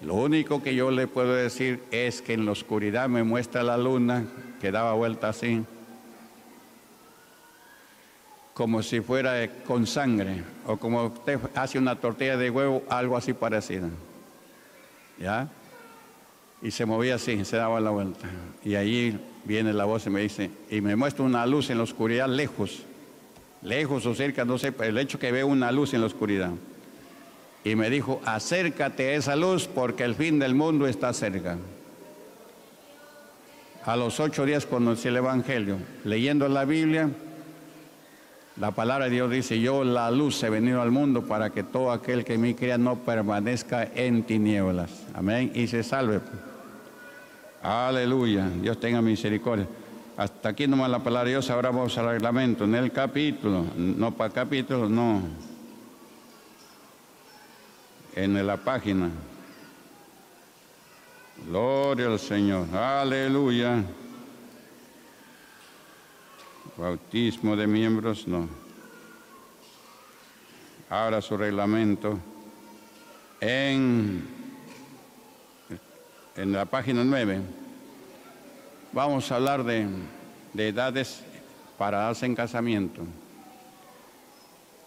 Lo único que yo le puedo decir es que en la oscuridad me muestra la luna que daba vuelta así, como si fuera con sangre, o como usted hace una tortilla de huevo, algo así parecido. ¿Ya? Y se movía así, se daba la vuelta. Y ahí viene la voz y me dice, y me muestra una luz en la oscuridad lejos, lejos o cerca, no sé, pero el hecho que veo una luz en la oscuridad. Y me dijo, acércate a esa luz porque el fin del mundo está cerca. A los ocho días conocí el Evangelio, leyendo la Biblia, la palabra de Dios dice, yo la luz he venido al mundo para que todo aquel que me crea no permanezca en tinieblas. Amén. Y se salve. Aleluya. Dios tenga misericordia. Hasta aquí nomás la palabra de Dios. Ahora vamos al reglamento. En el capítulo, no para capítulo, no. En la página. Gloria al Señor. Aleluya. Bautismo de miembros, no. Ahora su reglamento. En, en la página 9 vamos a hablar de, de edades para darse en casamiento.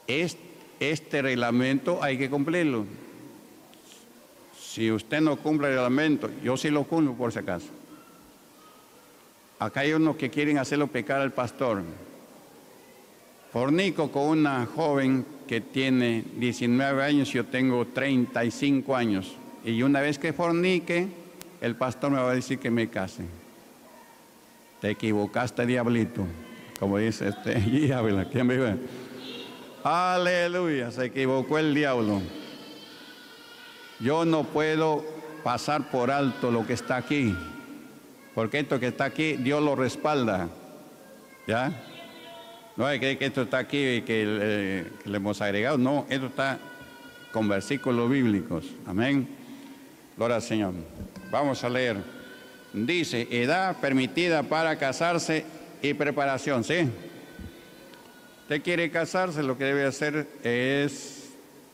Es- este reglamento hay que cumplirlo. Si usted no cumple el reglamento, yo sí lo cumplo por si acaso. Acá hay unos que quieren hacerlo pecar al pastor. Fornico con una joven que tiene 19 años, yo tengo 35 años. Y una vez que fornique, el pastor me va a decir que me case. Te equivocaste, diablito. Como dice este diablo. ¿Quién vive? Aleluya, se equivocó el diablo. Yo no puedo pasar por alto lo que está aquí. Porque esto que está aquí, Dios lo respalda. ¿Ya? No es que, que esto está aquí y que, eh, que le hemos agregado. No, esto está con versículos bíblicos. Amén. Gloria al Señor. Vamos a leer. Dice, edad permitida para casarse y preparación. ¿Sí? Usted quiere casarse, lo que debe hacer es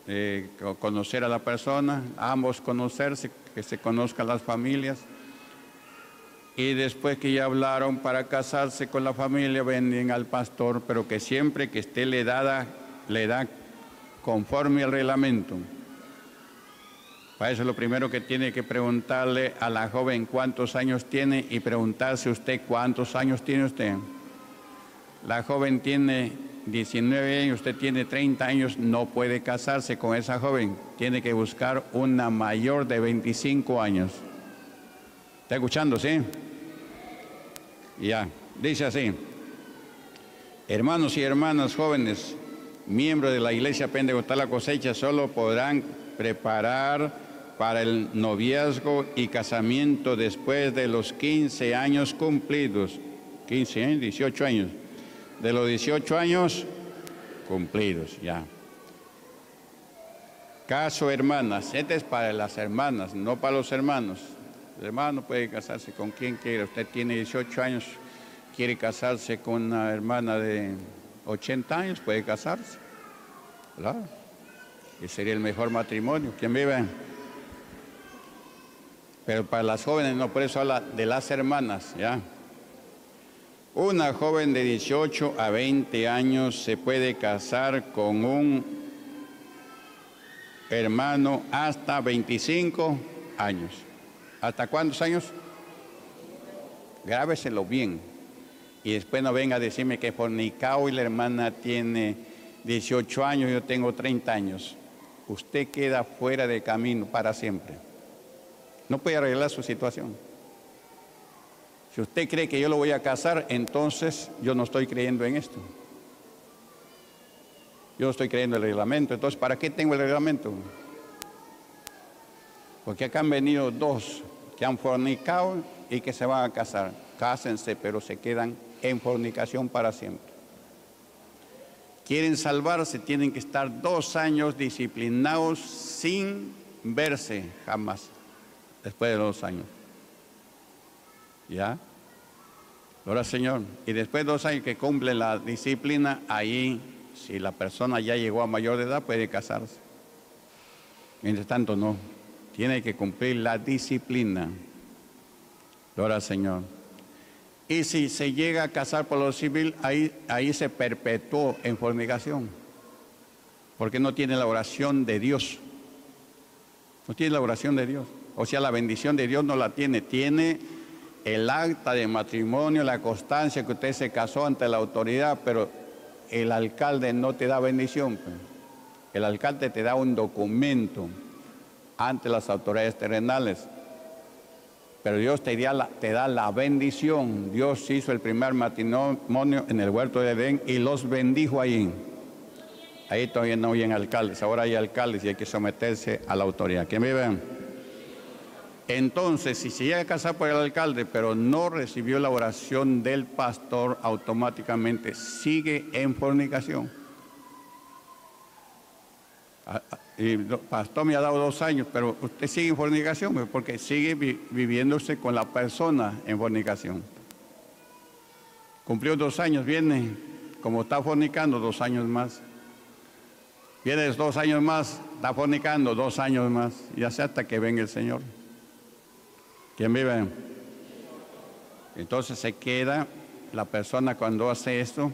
eh, co- conocer a la persona, ambos conocerse, que se conozcan las familias. Y después que ya hablaron para casarse con la familia, venden al pastor, pero que siempre que esté le dada, le da conforme al reglamento. Para eso lo primero que tiene que preguntarle a la joven cuántos años tiene y preguntarse usted cuántos años tiene usted. La joven tiene 19 años, usted tiene 30 años, no puede casarse con esa joven. Tiene que buscar una mayor de 25 años. ¿Está escuchando, sí? Ya, dice así. Hermanos y hermanas jóvenes, miembros de la iglesia Pentecostal La Cosecha, solo podrán preparar para el noviazgo y casamiento después de los 15 años cumplidos. 15, ¿eh? 18 años. De los 18 años cumplidos, ya. Caso hermanas, este es para las hermanas, no para los hermanos. El hermano puede casarse con quien quiera. Usted tiene 18 años, quiere casarse con una hermana de 80 años puede casarse. Claro. Y sería el mejor matrimonio. ¿Quién vive? Pero para las jóvenes, no, por eso habla de las hermanas, ¿ya? Una joven de 18 a 20 años se puede casar con un hermano hasta 25 años. ¿Hasta cuántos años? Grábeselo bien. Y después no venga a decirme que fornicado y la hermana tiene 18 años, yo tengo 30 años. Usted queda fuera de camino para siempre. No puede arreglar su situación. Si usted cree que yo lo voy a casar, entonces yo no estoy creyendo en esto. Yo no estoy creyendo en el reglamento. Entonces, ¿para qué tengo el reglamento? Porque acá han venido dos que han fornicado y que se van a casar. Cásense, pero se quedan en fornicación para siempre. Quieren salvarse, tienen que estar dos años disciplinados sin verse jamás, después de dos años. ¿Ya? Ahora, Señor, y después de dos años que cumple la disciplina, ahí, si la persona ya llegó a mayor de edad, puede casarse. Mientras tanto, no. Tiene que cumplir la disciplina. Ahora, Señor. Y si se llega a casar por lo civil, ahí, ahí se perpetuó en fornicación. Porque no tiene la oración de Dios. No tiene la oración de Dios. O sea, la bendición de Dios no la tiene. Tiene el acta de matrimonio, la constancia que usted se casó ante la autoridad, pero el alcalde no te da bendición. Pues. El alcalde te da un documento ante las autoridades terrenales pero Dios te da, la, bendición. Dios hizo el primer matrimonio en el huerto de Edén y los bendijo ahí. Ahí todavía no hay alcaldes, ahora hay alcaldes y hay que someterse a la autoridad. ¿Quién ven? Entonces, si se llega a casar por el alcalde, pero no recibió la oración del pastor, automáticamente sigue en fornicación. El pastor me ha dado dos años, pero usted sigue en fornicación, pues, porque sigue viviéndose con la persona en fornicación. Cumplió dos años, viene, como está fornicando, dos años más. Viene dos años más, está fornicando, dos años más, y así hasta que venga el Señor. ¿Quién vive? Entonces se queda la persona cuando hace esto,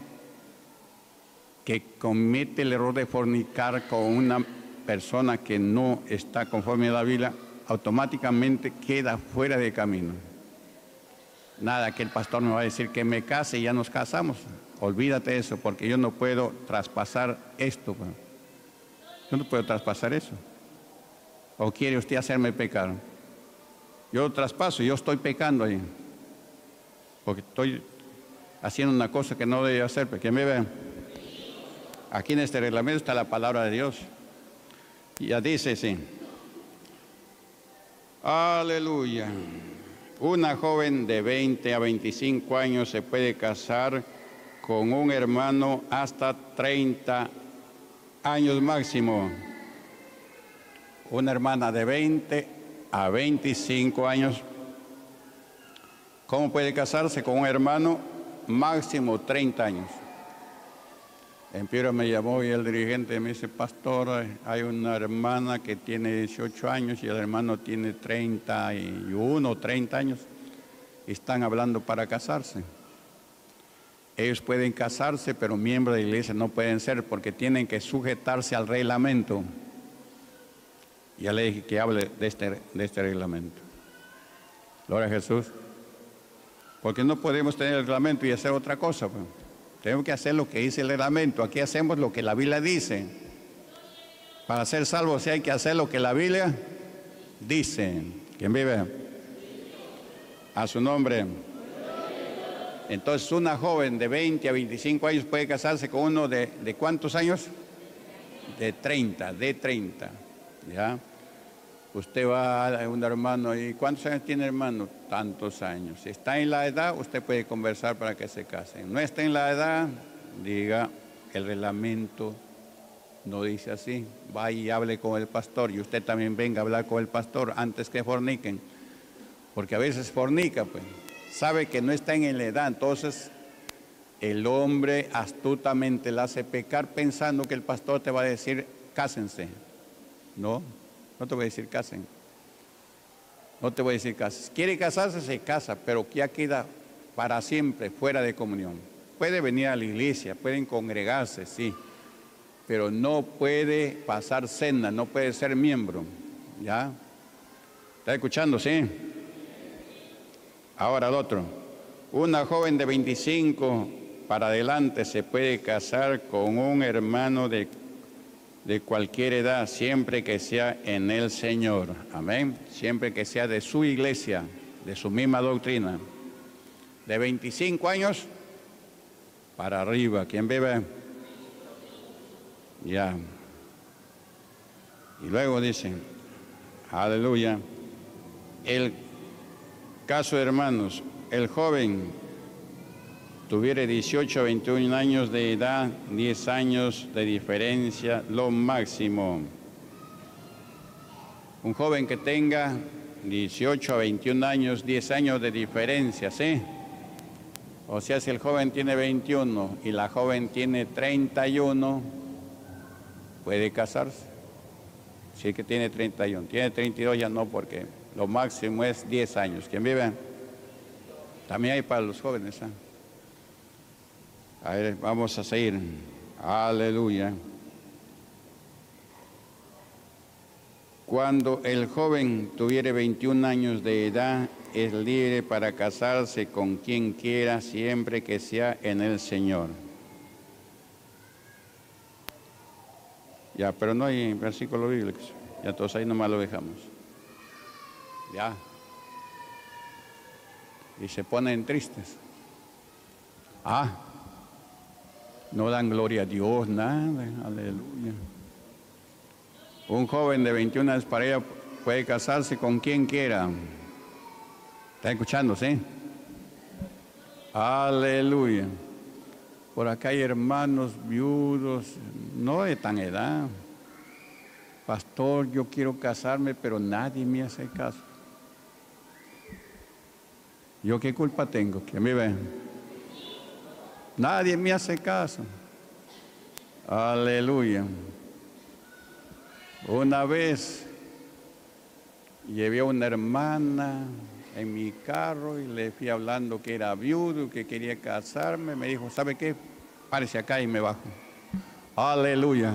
que comete el error de fornicar con una persona que no está conforme a la Biblia, automáticamente queda fuera de camino. Nada que el pastor me va a decir que me case y ya nos casamos. Olvídate eso, porque yo no puedo traspasar esto. Pues. Yo no puedo traspasar eso. ¿O quiere usted hacerme pecar? Yo traspaso, yo estoy pecando ahí. Porque estoy haciendo una cosa que no debe hacer, porque me vean. Aquí en este reglamento está la palabra de Dios. Ya dice sí. Aleluya. Una joven de 20 a 25 años se puede casar con un hermano hasta 30 años máximo. Una hermana de 20 a 25 años. ¿Cómo puede casarse con un hermano? Máximo 30 años. En Piura me llamó y el dirigente me dice, pastor, hay una hermana que tiene 18 años y el hermano tiene 31, 30 años. Están hablando para casarse. Ellos pueden casarse, pero miembros de la iglesia no pueden ser porque tienen que sujetarse al reglamento. Ya le dije que hable de este, de este reglamento. Gloria a Jesús. Porque no podemos tener el reglamento y hacer otra cosa. Pues. Tenemos que hacer lo que dice el reglamento. Aquí hacemos lo que la Biblia dice. Para ser salvos hay que hacer lo que la Biblia dice. ¿Quién vive? A su nombre. Entonces una joven de 20 a 25 años puede casarse con uno de, de cuántos años? De 30, de 30. ¿Ya? Usted va a un hermano y ¿cuántos años tiene hermano? Tantos años. Si está en la edad, usted puede conversar para que se casen. No está en la edad, diga, el reglamento no dice así. Va y hable con el pastor y usted también venga a hablar con el pastor antes que forniquen. Porque a veces fornica, pues. Sabe que no está en la edad, entonces el hombre astutamente la hace pecar pensando que el pastor te va a decir, cásense. No, no te voy a decir casen. No te voy a decir casen. Quiere casarse, se casa, pero ya queda para siempre fuera de comunión. Puede venir a la iglesia, pueden congregarse, sí, pero no puede pasar cena, no puede ser miembro. ¿Ya? ¿Está escuchando? Sí. Ahora el otro. Una joven de 25 para adelante se puede casar con un hermano de, de cualquier edad, siempre que sea en el Señor. Amén. Siempre que sea de su iglesia, de su misma doctrina. De 25 años para arriba. ¿Quién vive? Ya. Y luego dicen, aleluya, el caso, hermanos, el joven tuviera 18 o 21 años de edad, 10 años de diferencia, lo máximo. Un joven que tenga 18 a 21 años, 10 años de diferencia, ¿sí? O sea, si el joven tiene 21 y la joven tiene 31, puede casarse. Si es que tiene 31, tiene 32 ya no, porque lo máximo es 10 años. ¿Quién vive? También hay para los jóvenes. ¿eh? A ver, vamos a seguir. Aleluya. Cuando el joven tuviere 21 años de edad, es libre para casarse con quien quiera, siempre que sea en el Señor. Ya, pero no hay versículo bíblico. Ya todos ahí nomás lo dejamos. Ya. Y se ponen tristes. Ah, no dan gloria a Dios, nada. Aleluya. Un joven de 21 años para ella puede casarse con quien quiera. ¿Está escuchando, sí? Aleluya. Por acá hay hermanos viudos, no de tan edad. Pastor, yo quiero casarme, pero nadie me hace caso. ¿Yo qué culpa tengo? Que me ven. Nadie me hace caso. Aleluya. Una vez llevé a una hermana en mi carro y le fui hablando que era viudo, que quería casarme. Me dijo, ¿sabe qué? Párese acá y me bajo. Aleluya.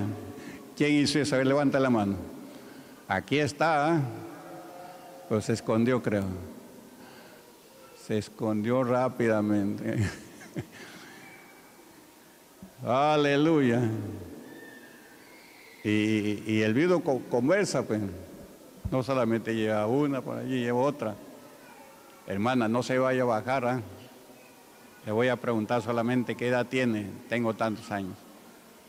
¿Quién hizo eso? Levanta la mano. Aquí está. ¿eh? Pues se escondió, creo. Se escondió rápidamente. Aleluya. Y, el viudo conversa, pues. No solamente lleva una por allí, lleva otra. Hermana, no se vaya a bajar. ¿eh? Le voy a preguntar solamente qué edad tiene. Tengo tantos años.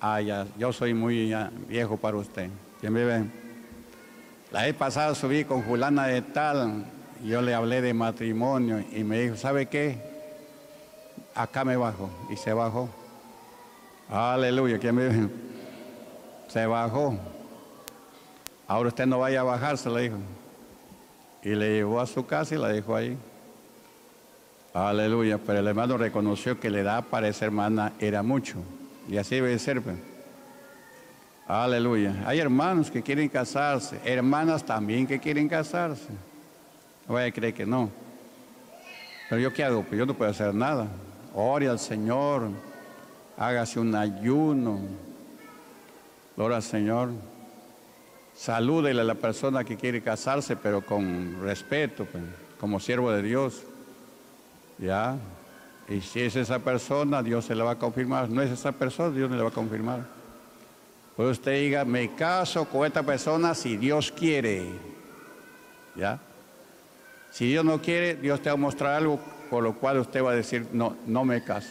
Ah, ya, yo soy muy viejo para usted. ¿Quién me ve? La vez pasada subí con fulana de tal. Yo le hablé de matrimonio y me dijo, ¿sabe qué? Acá me bajo. Y se bajó. Aleluya. ¿Quién me? Se bajó. Ahora usted no vaya a bajarse, le dijo. Y le llevó a su casa y la dejó ahí. Aleluya, pero el hermano reconoció que la edad para esa hermana era mucho. Y así debe ser. Pues. Aleluya. Hay hermanos que quieren casarse, hermanas también que quieren casarse. No vaya a creer que no. Pero yo qué hago? Pues yo no puedo hacer nada. Ore al Señor, hágase un ayuno. Gloria al Señor. Salúdele a la persona que quiere casarse, pero con respeto, pues, como siervo de Dios. ¿Ya? Y si es esa persona, Dios se la va a confirmar. No es esa persona, Dios no le va a confirmar. Pues usted diga, me caso con esta persona si Dios quiere. ¿Ya? Si Dios no quiere, Dios te va a mostrar algo por lo cual usted va a decir, no, no me caso.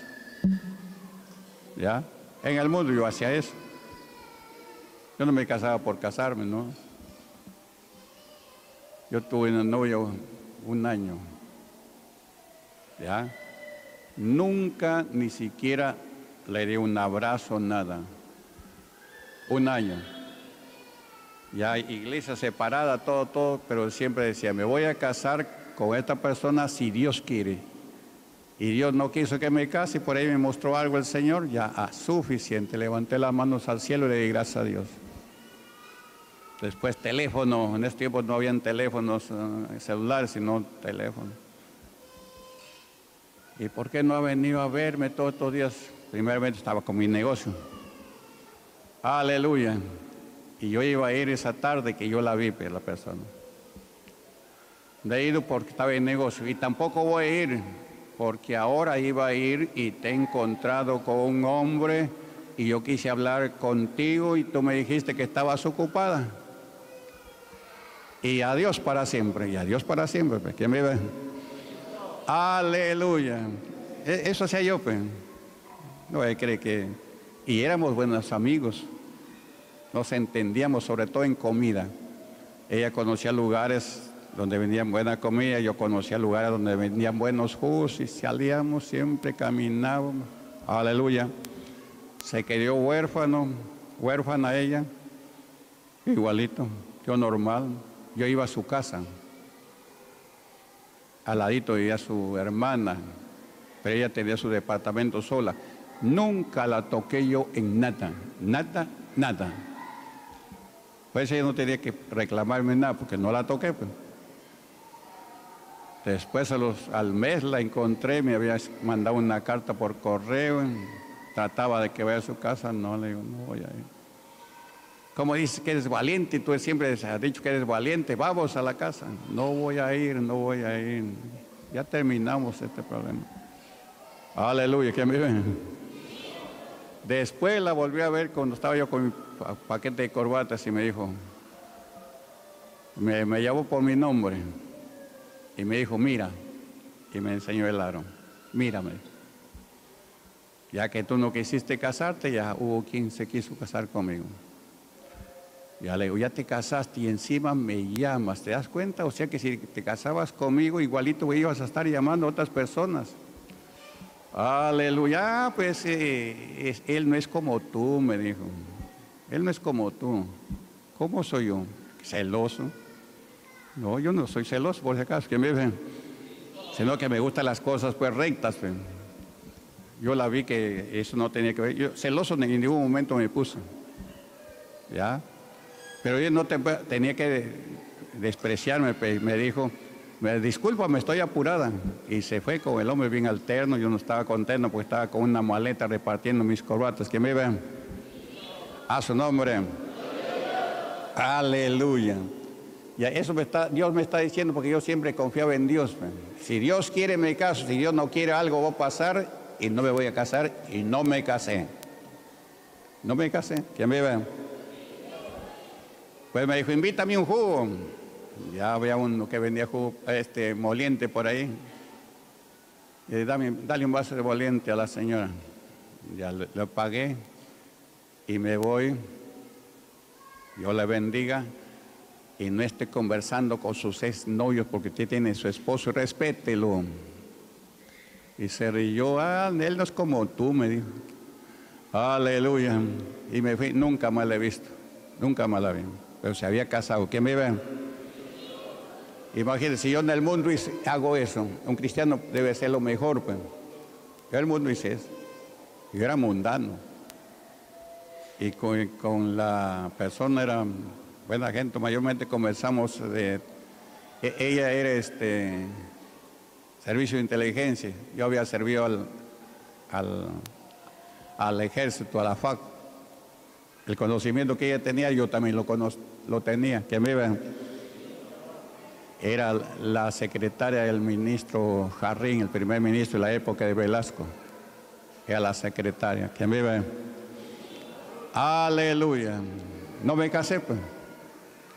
¿Ya? En el mundo yo hacía eso. Yo no me casaba por casarme, ¿no? Yo tuve una novia un año. ¿Ya? Nunca ni siquiera le di un abrazo, nada. Un año. Ya iglesia separada, todo, todo, pero siempre decía, me voy a casar con esta persona si Dios quiere. Y Dios no quiso que me case por ahí me mostró algo el Señor, ya ah, suficiente. Levanté las manos al cielo y le di gracias a Dios. Después teléfono, en ese tiempo no habían teléfonos eh, celulares, sino teléfono. ¿Y por qué no ha venido a verme todos estos días? Primeramente estaba con mi negocio. Aleluya. Y yo iba a ir esa tarde que yo la vi, pues, la persona. He ido porque estaba en negocio. Y tampoco voy a ir porque ahora iba a ir y te he encontrado con un hombre y yo quise hablar contigo y tú me dijiste que estabas ocupada. Y adiós para siempre, y adiós para siempre. Pues, ¿Quién me ve? Aleluya. E, eso hacía yo, pues. No, cree que... Y éramos buenos amigos. Nos entendíamos, sobre todo en comida. Ella conocía lugares donde vendían buena comida, yo conocía lugares donde vendían buenos jugos y salíamos, siempre caminábamos. Aleluya. Se quedó huérfano, huérfana ella, igualito, yo normal. Yo iba a su casa, al ladito vivía su hermana, pero ella tenía su departamento sola. Nunca la toqué yo en nada, nada, nada. Pues ella no tenía que reclamarme nada porque no la toqué. Pues. Después al mes la encontré, me había mandado una carta por correo, trataba de que vaya a su casa, no le digo, no voy a ir. Como dices que eres valiente y tú siempre has dicho que eres valiente, vamos a la casa. No voy a ir, no voy a ir. Ya terminamos este problema. Aleluya, me ven. Después la volví a ver cuando estaba yo con mi paquete de corbatas y me dijo, me, me llamó por mi nombre. Y me dijo, mira, y me enseñó el aro, mírame. Ya que tú no quisiste casarte, ya hubo quien se quiso casar conmigo. Ya le digo, ya te casaste y encima me llamas, ¿te das cuenta? O sea que si te casabas conmigo, igualito ibas a estar llamando a otras personas. Aleluya, pues eh, él no es como tú, me dijo. Él no es como tú. ¿Cómo soy yo? Celoso. No, yo no soy celoso, por si acaso, que me ven. Sino que me gustan las cosas pues rectas. Pues. Yo la vi que eso no tenía que ver. Yo, celoso en ningún momento me puso. ¿Ya? Pero ella no tenía que despreciarme. Pues, me dijo, me disculpa, me estoy apurada. Y se fue con el hombre bien alterno. Yo no estaba contento porque estaba con una maleta repartiendo mis corbatas. Que me vean. A su nombre. Aleluya. Y eso me está, Dios me está diciendo porque yo siempre confiaba en Dios. Si Dios quiere me caso, si Dios no quiere algo va a pasar y no me voy a casar y no me casé. No me casé, que me vean. Pues me dijo, invítame un jugo. Ya había uno que vendía jugo este, moliente por ahí. Y dame, dale un vaso de moliente a la señora. Ya lo pagué y me voy. Yo le bendiga y no esté conversando con sus ex novios porque usted tiene su esposo, respételo. Y se rió, ah, él no es como tú, me dijo. Aleluya. Y me fui, nunca más le he visto, nunca más la vi. Pero se había casado, ¿quién me ve? Imagínense, yo en el mundo hago eso, un cristiano debe ser lo mejor, pues. Yo el mundo hice eso. Yo era mundano. Y con, con la persona era buena gente, mayormente conversamos de, e, ella era este servicio de inteligencia, yo había servido al, al, ejército, a la FAC. El conocimiento que ella tenía, yo también lo, lo tenía, que me era la secretaria del ministro Jarrín, el primer ministro de la época de Velasco. Era la secretaria, que me Aleluya. No me casé, pues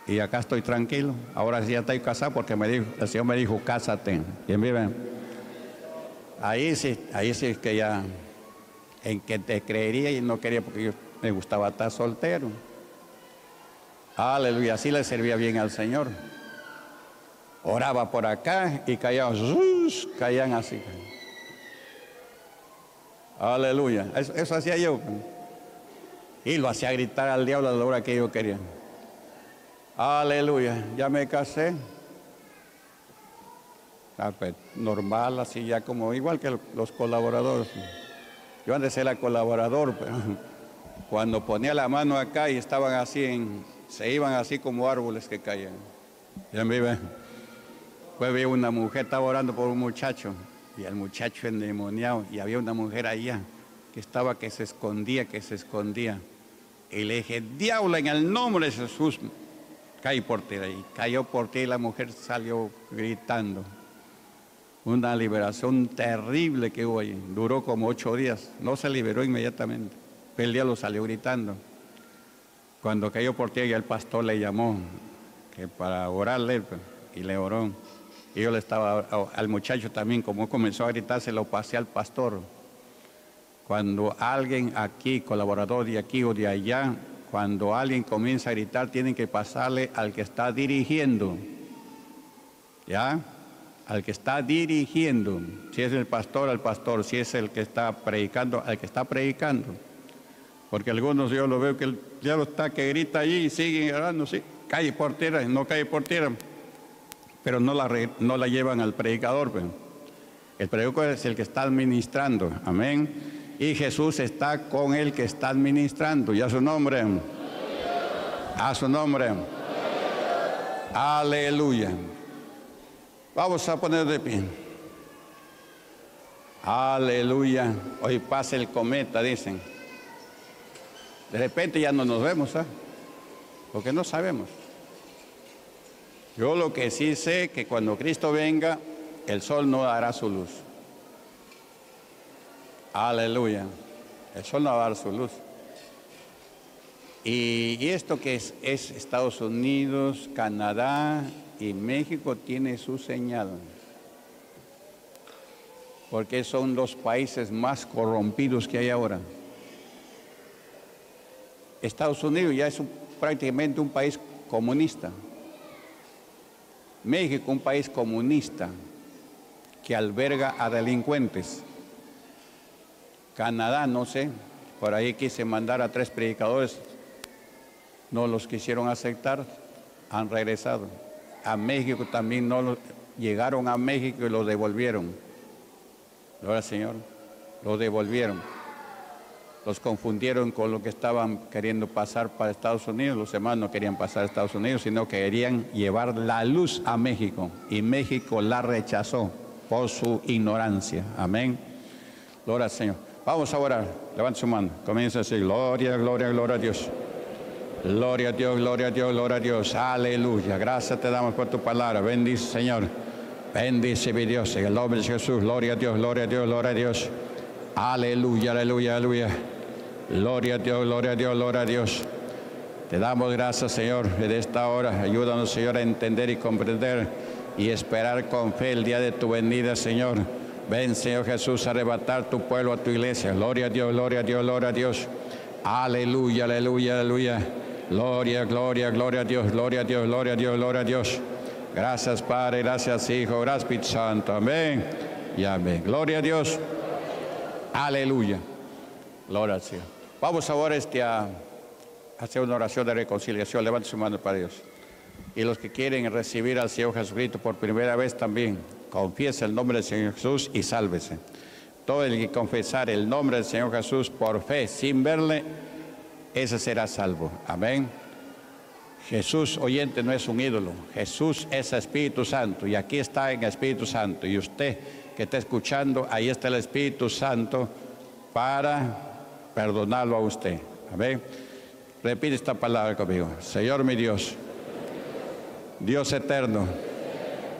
y acá estoy tranquilo. Ahora sí ya estoy casado porque me dijo, el Señor me dijo, cásate. ¿Quién vive? Ahí sí, ahí es que ya, en que te creería y no quería porque yo me gustaba estar soltero. Aleluya, así le servía bien al Señor. Oraba por acá y caían, caían así. Aleluya, eso, eso hacía yo. Y lo hacía gritar al diablo a la hora que yo quería. Aleluya, ya me casé. Ah, pues, normal, así ya como igual que los colaboradores. Yo antes era colaborador, pero cuando ponía la mano acá y estaban así, en, se iban así como árboles que caían. Ya me iba. Pues vi una mujer, estaba orando por un muchacho, y el muchacho endemoniado, y había una mujer allá que estaba que se escondía, que se escondía. Y le dije, diablo, en el nombre de Jesús, cae por ti. Y cayó por ti y la mujer salió gritando. Una liberación terrible que hubo allí. Duró como ocho días. No se liberó inmediatamente. El día lo salió gritando. Cuando cayó por ti, el pastor le llamó que para orarle y le oró. Y yo le estaba al muchacho también, como comenzó a gritar, se lo pasé al pastor. Cuando alguien aquí, colaborador de aquí o de allá, cuando alguien comienza a gritar, tienen que pasarle al que está dirigiendo. ¿Ya? Al que está dirigiendo. Si es el pastor, al pastor. Si es el que está predicando, al que está predicando. Porque algunos yo lo veo que el diablo está que grita allí y siguen orando, sí, cae por tierra, no cae por tierra. Pero no la, no la llevan al predicador. Pues. El predicador es el que está administrando. Amén y Jesús está con el que está administrando. Y a su nombre. A su nombre. Aleluya. Vamos a poner de pie. Aleluya. Hoy pasa el cometa, dicen. De repente ya no nos vemos, ¿ah? Porque no sabemos. Yo lo que sí sé que cuando Cristo venga, el sol no dará su luz. Aleluya. El sol no va a dar su luz. Y, esto que es, es Estados Unidos, Canadá y México tiene su señal. Porque son los países más corrompidos que hay ahora. Estados Unidos ya es prácticamente un país comunista. México un país comunista que alberga a delincuentes. Canadá, no sé, por ahí quise mandar a tres predicadores, no los quisieron aceptar, han regresado. A México también no llegaron a México y los devolvieron. Gloria Señor, los devolvieron. Los confundieron con lo que estaban queriendo pasar para Estados Unidos. Los hermanos no querían pasar a Estados Unidos, sino que querían llevar la luz a México. Y México la rechazó por su ignorancia. Amén. Gloria al Señor. Vamos a orar. Levante su mano. Comienza así. Gloria, gloria, gloria a Dios. Gloria a Dios, gloria a Dios, gloria a Dios. Aleluya. Gracias te damos por tu palabra. Bendice, Señor. Bendice, mi Dios. En el nombre de Jesús. Gloria a Dios, gloria a Dios, gloria a Dios. Aleluya, aleluya, aleluya. Gloria a Dios, gloria a Dios, gloria a Dios. Te damos gracias, Señor, en esta hora. Ayúdanos, Señor, a entender y comprender y esperar con fe el día de tu venida, Señor. Ven, Señor Jesús, a arrebatar tu pueblo a tu iglesia. Gloria a Dios, gloria a Dios, gloria a Dios. Aleluya, aleluya, aleluya. Gloria, gloria, gloria a Dios, gloria a Dios, gloria a Dios, gloria a Dios. Gracias, Padre, gracias, Hijo, gracias, Espíritu Santo. Amén y amén. Gloria a Dios. Aleluya. Gloria al Señor. Vamos ahora este a hacer una oración de reconciliación. Levante su mano para Dios. Y los que quieren recibir al Señor Jesucristo por primera vez también, confiesa el nombre del Señor Jesús y sálvese. Todo el que confesar el nombre del Señor Jesús por fe, sin verle, ese será salvo. Amén. Jesús, oyente, no es un ídolo. Jesús es Espíritu Santo y aquí está en Espíritu Santo. Y usted que está escuchando, ahí está el Espíritu Santo para perdonarlo a usted. Amén. Repite esta palabra conmigo. Señor mi Dios, Dios eterno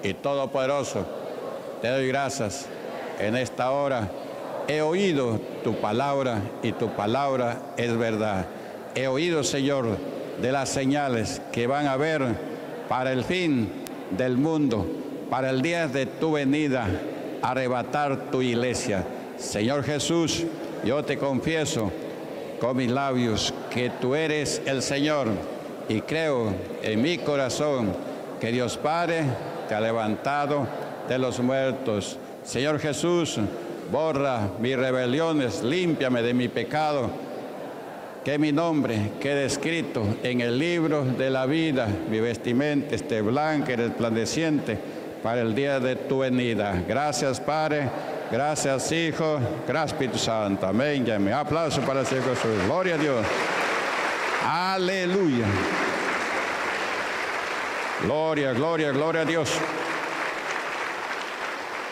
y todopoderoso te doy gracias en esta hora. He oído tu palabra y tu palabra es verdad. He oído, Señor, de las señales que van a ver para el fin del mundo, para el día de tu venida, arrebatar tu iglesia. Señor Jesús, yo te confieso con mis labios que tú eres el Señor y creo en mi corazón que Dios Padre te ha levantado de los muertos. Señor Jesús, borra mis rebeliones, límpiame de mi pecado, que mi nombre quede escrito en el libro de la vida, mi vestimenta esté blanca y resplandeciente para el día de tu venida. Gracias, Padre. Gracias, Hijo. Gracias, Espíritu Santo. Amén. Amén. Aplauso para el Señor Jesús. Gloria a Dios. Aleluya. Gloria, gloria, gloria a Dios.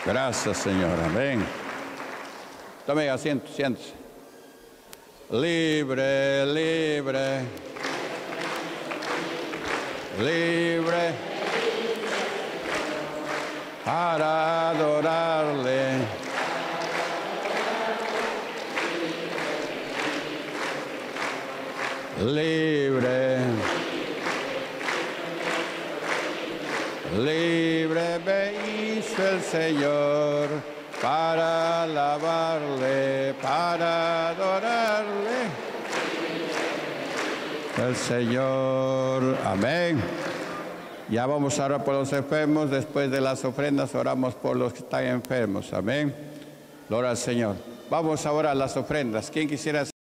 Gracias, Señor. Amén. Tome asiento, siéntese. Libre, libre. Libre. Para adorarle. Libre. Libre me hizo el Señor para alabarle, para adorarle. El Señor, amén. Ya vamos a orar por los enfermos. Después de las ofrendas oramos por los que están enfermos. Amén. Gloria al Señor. Vamos ahora a las ofrendas. ¿Quién quisiera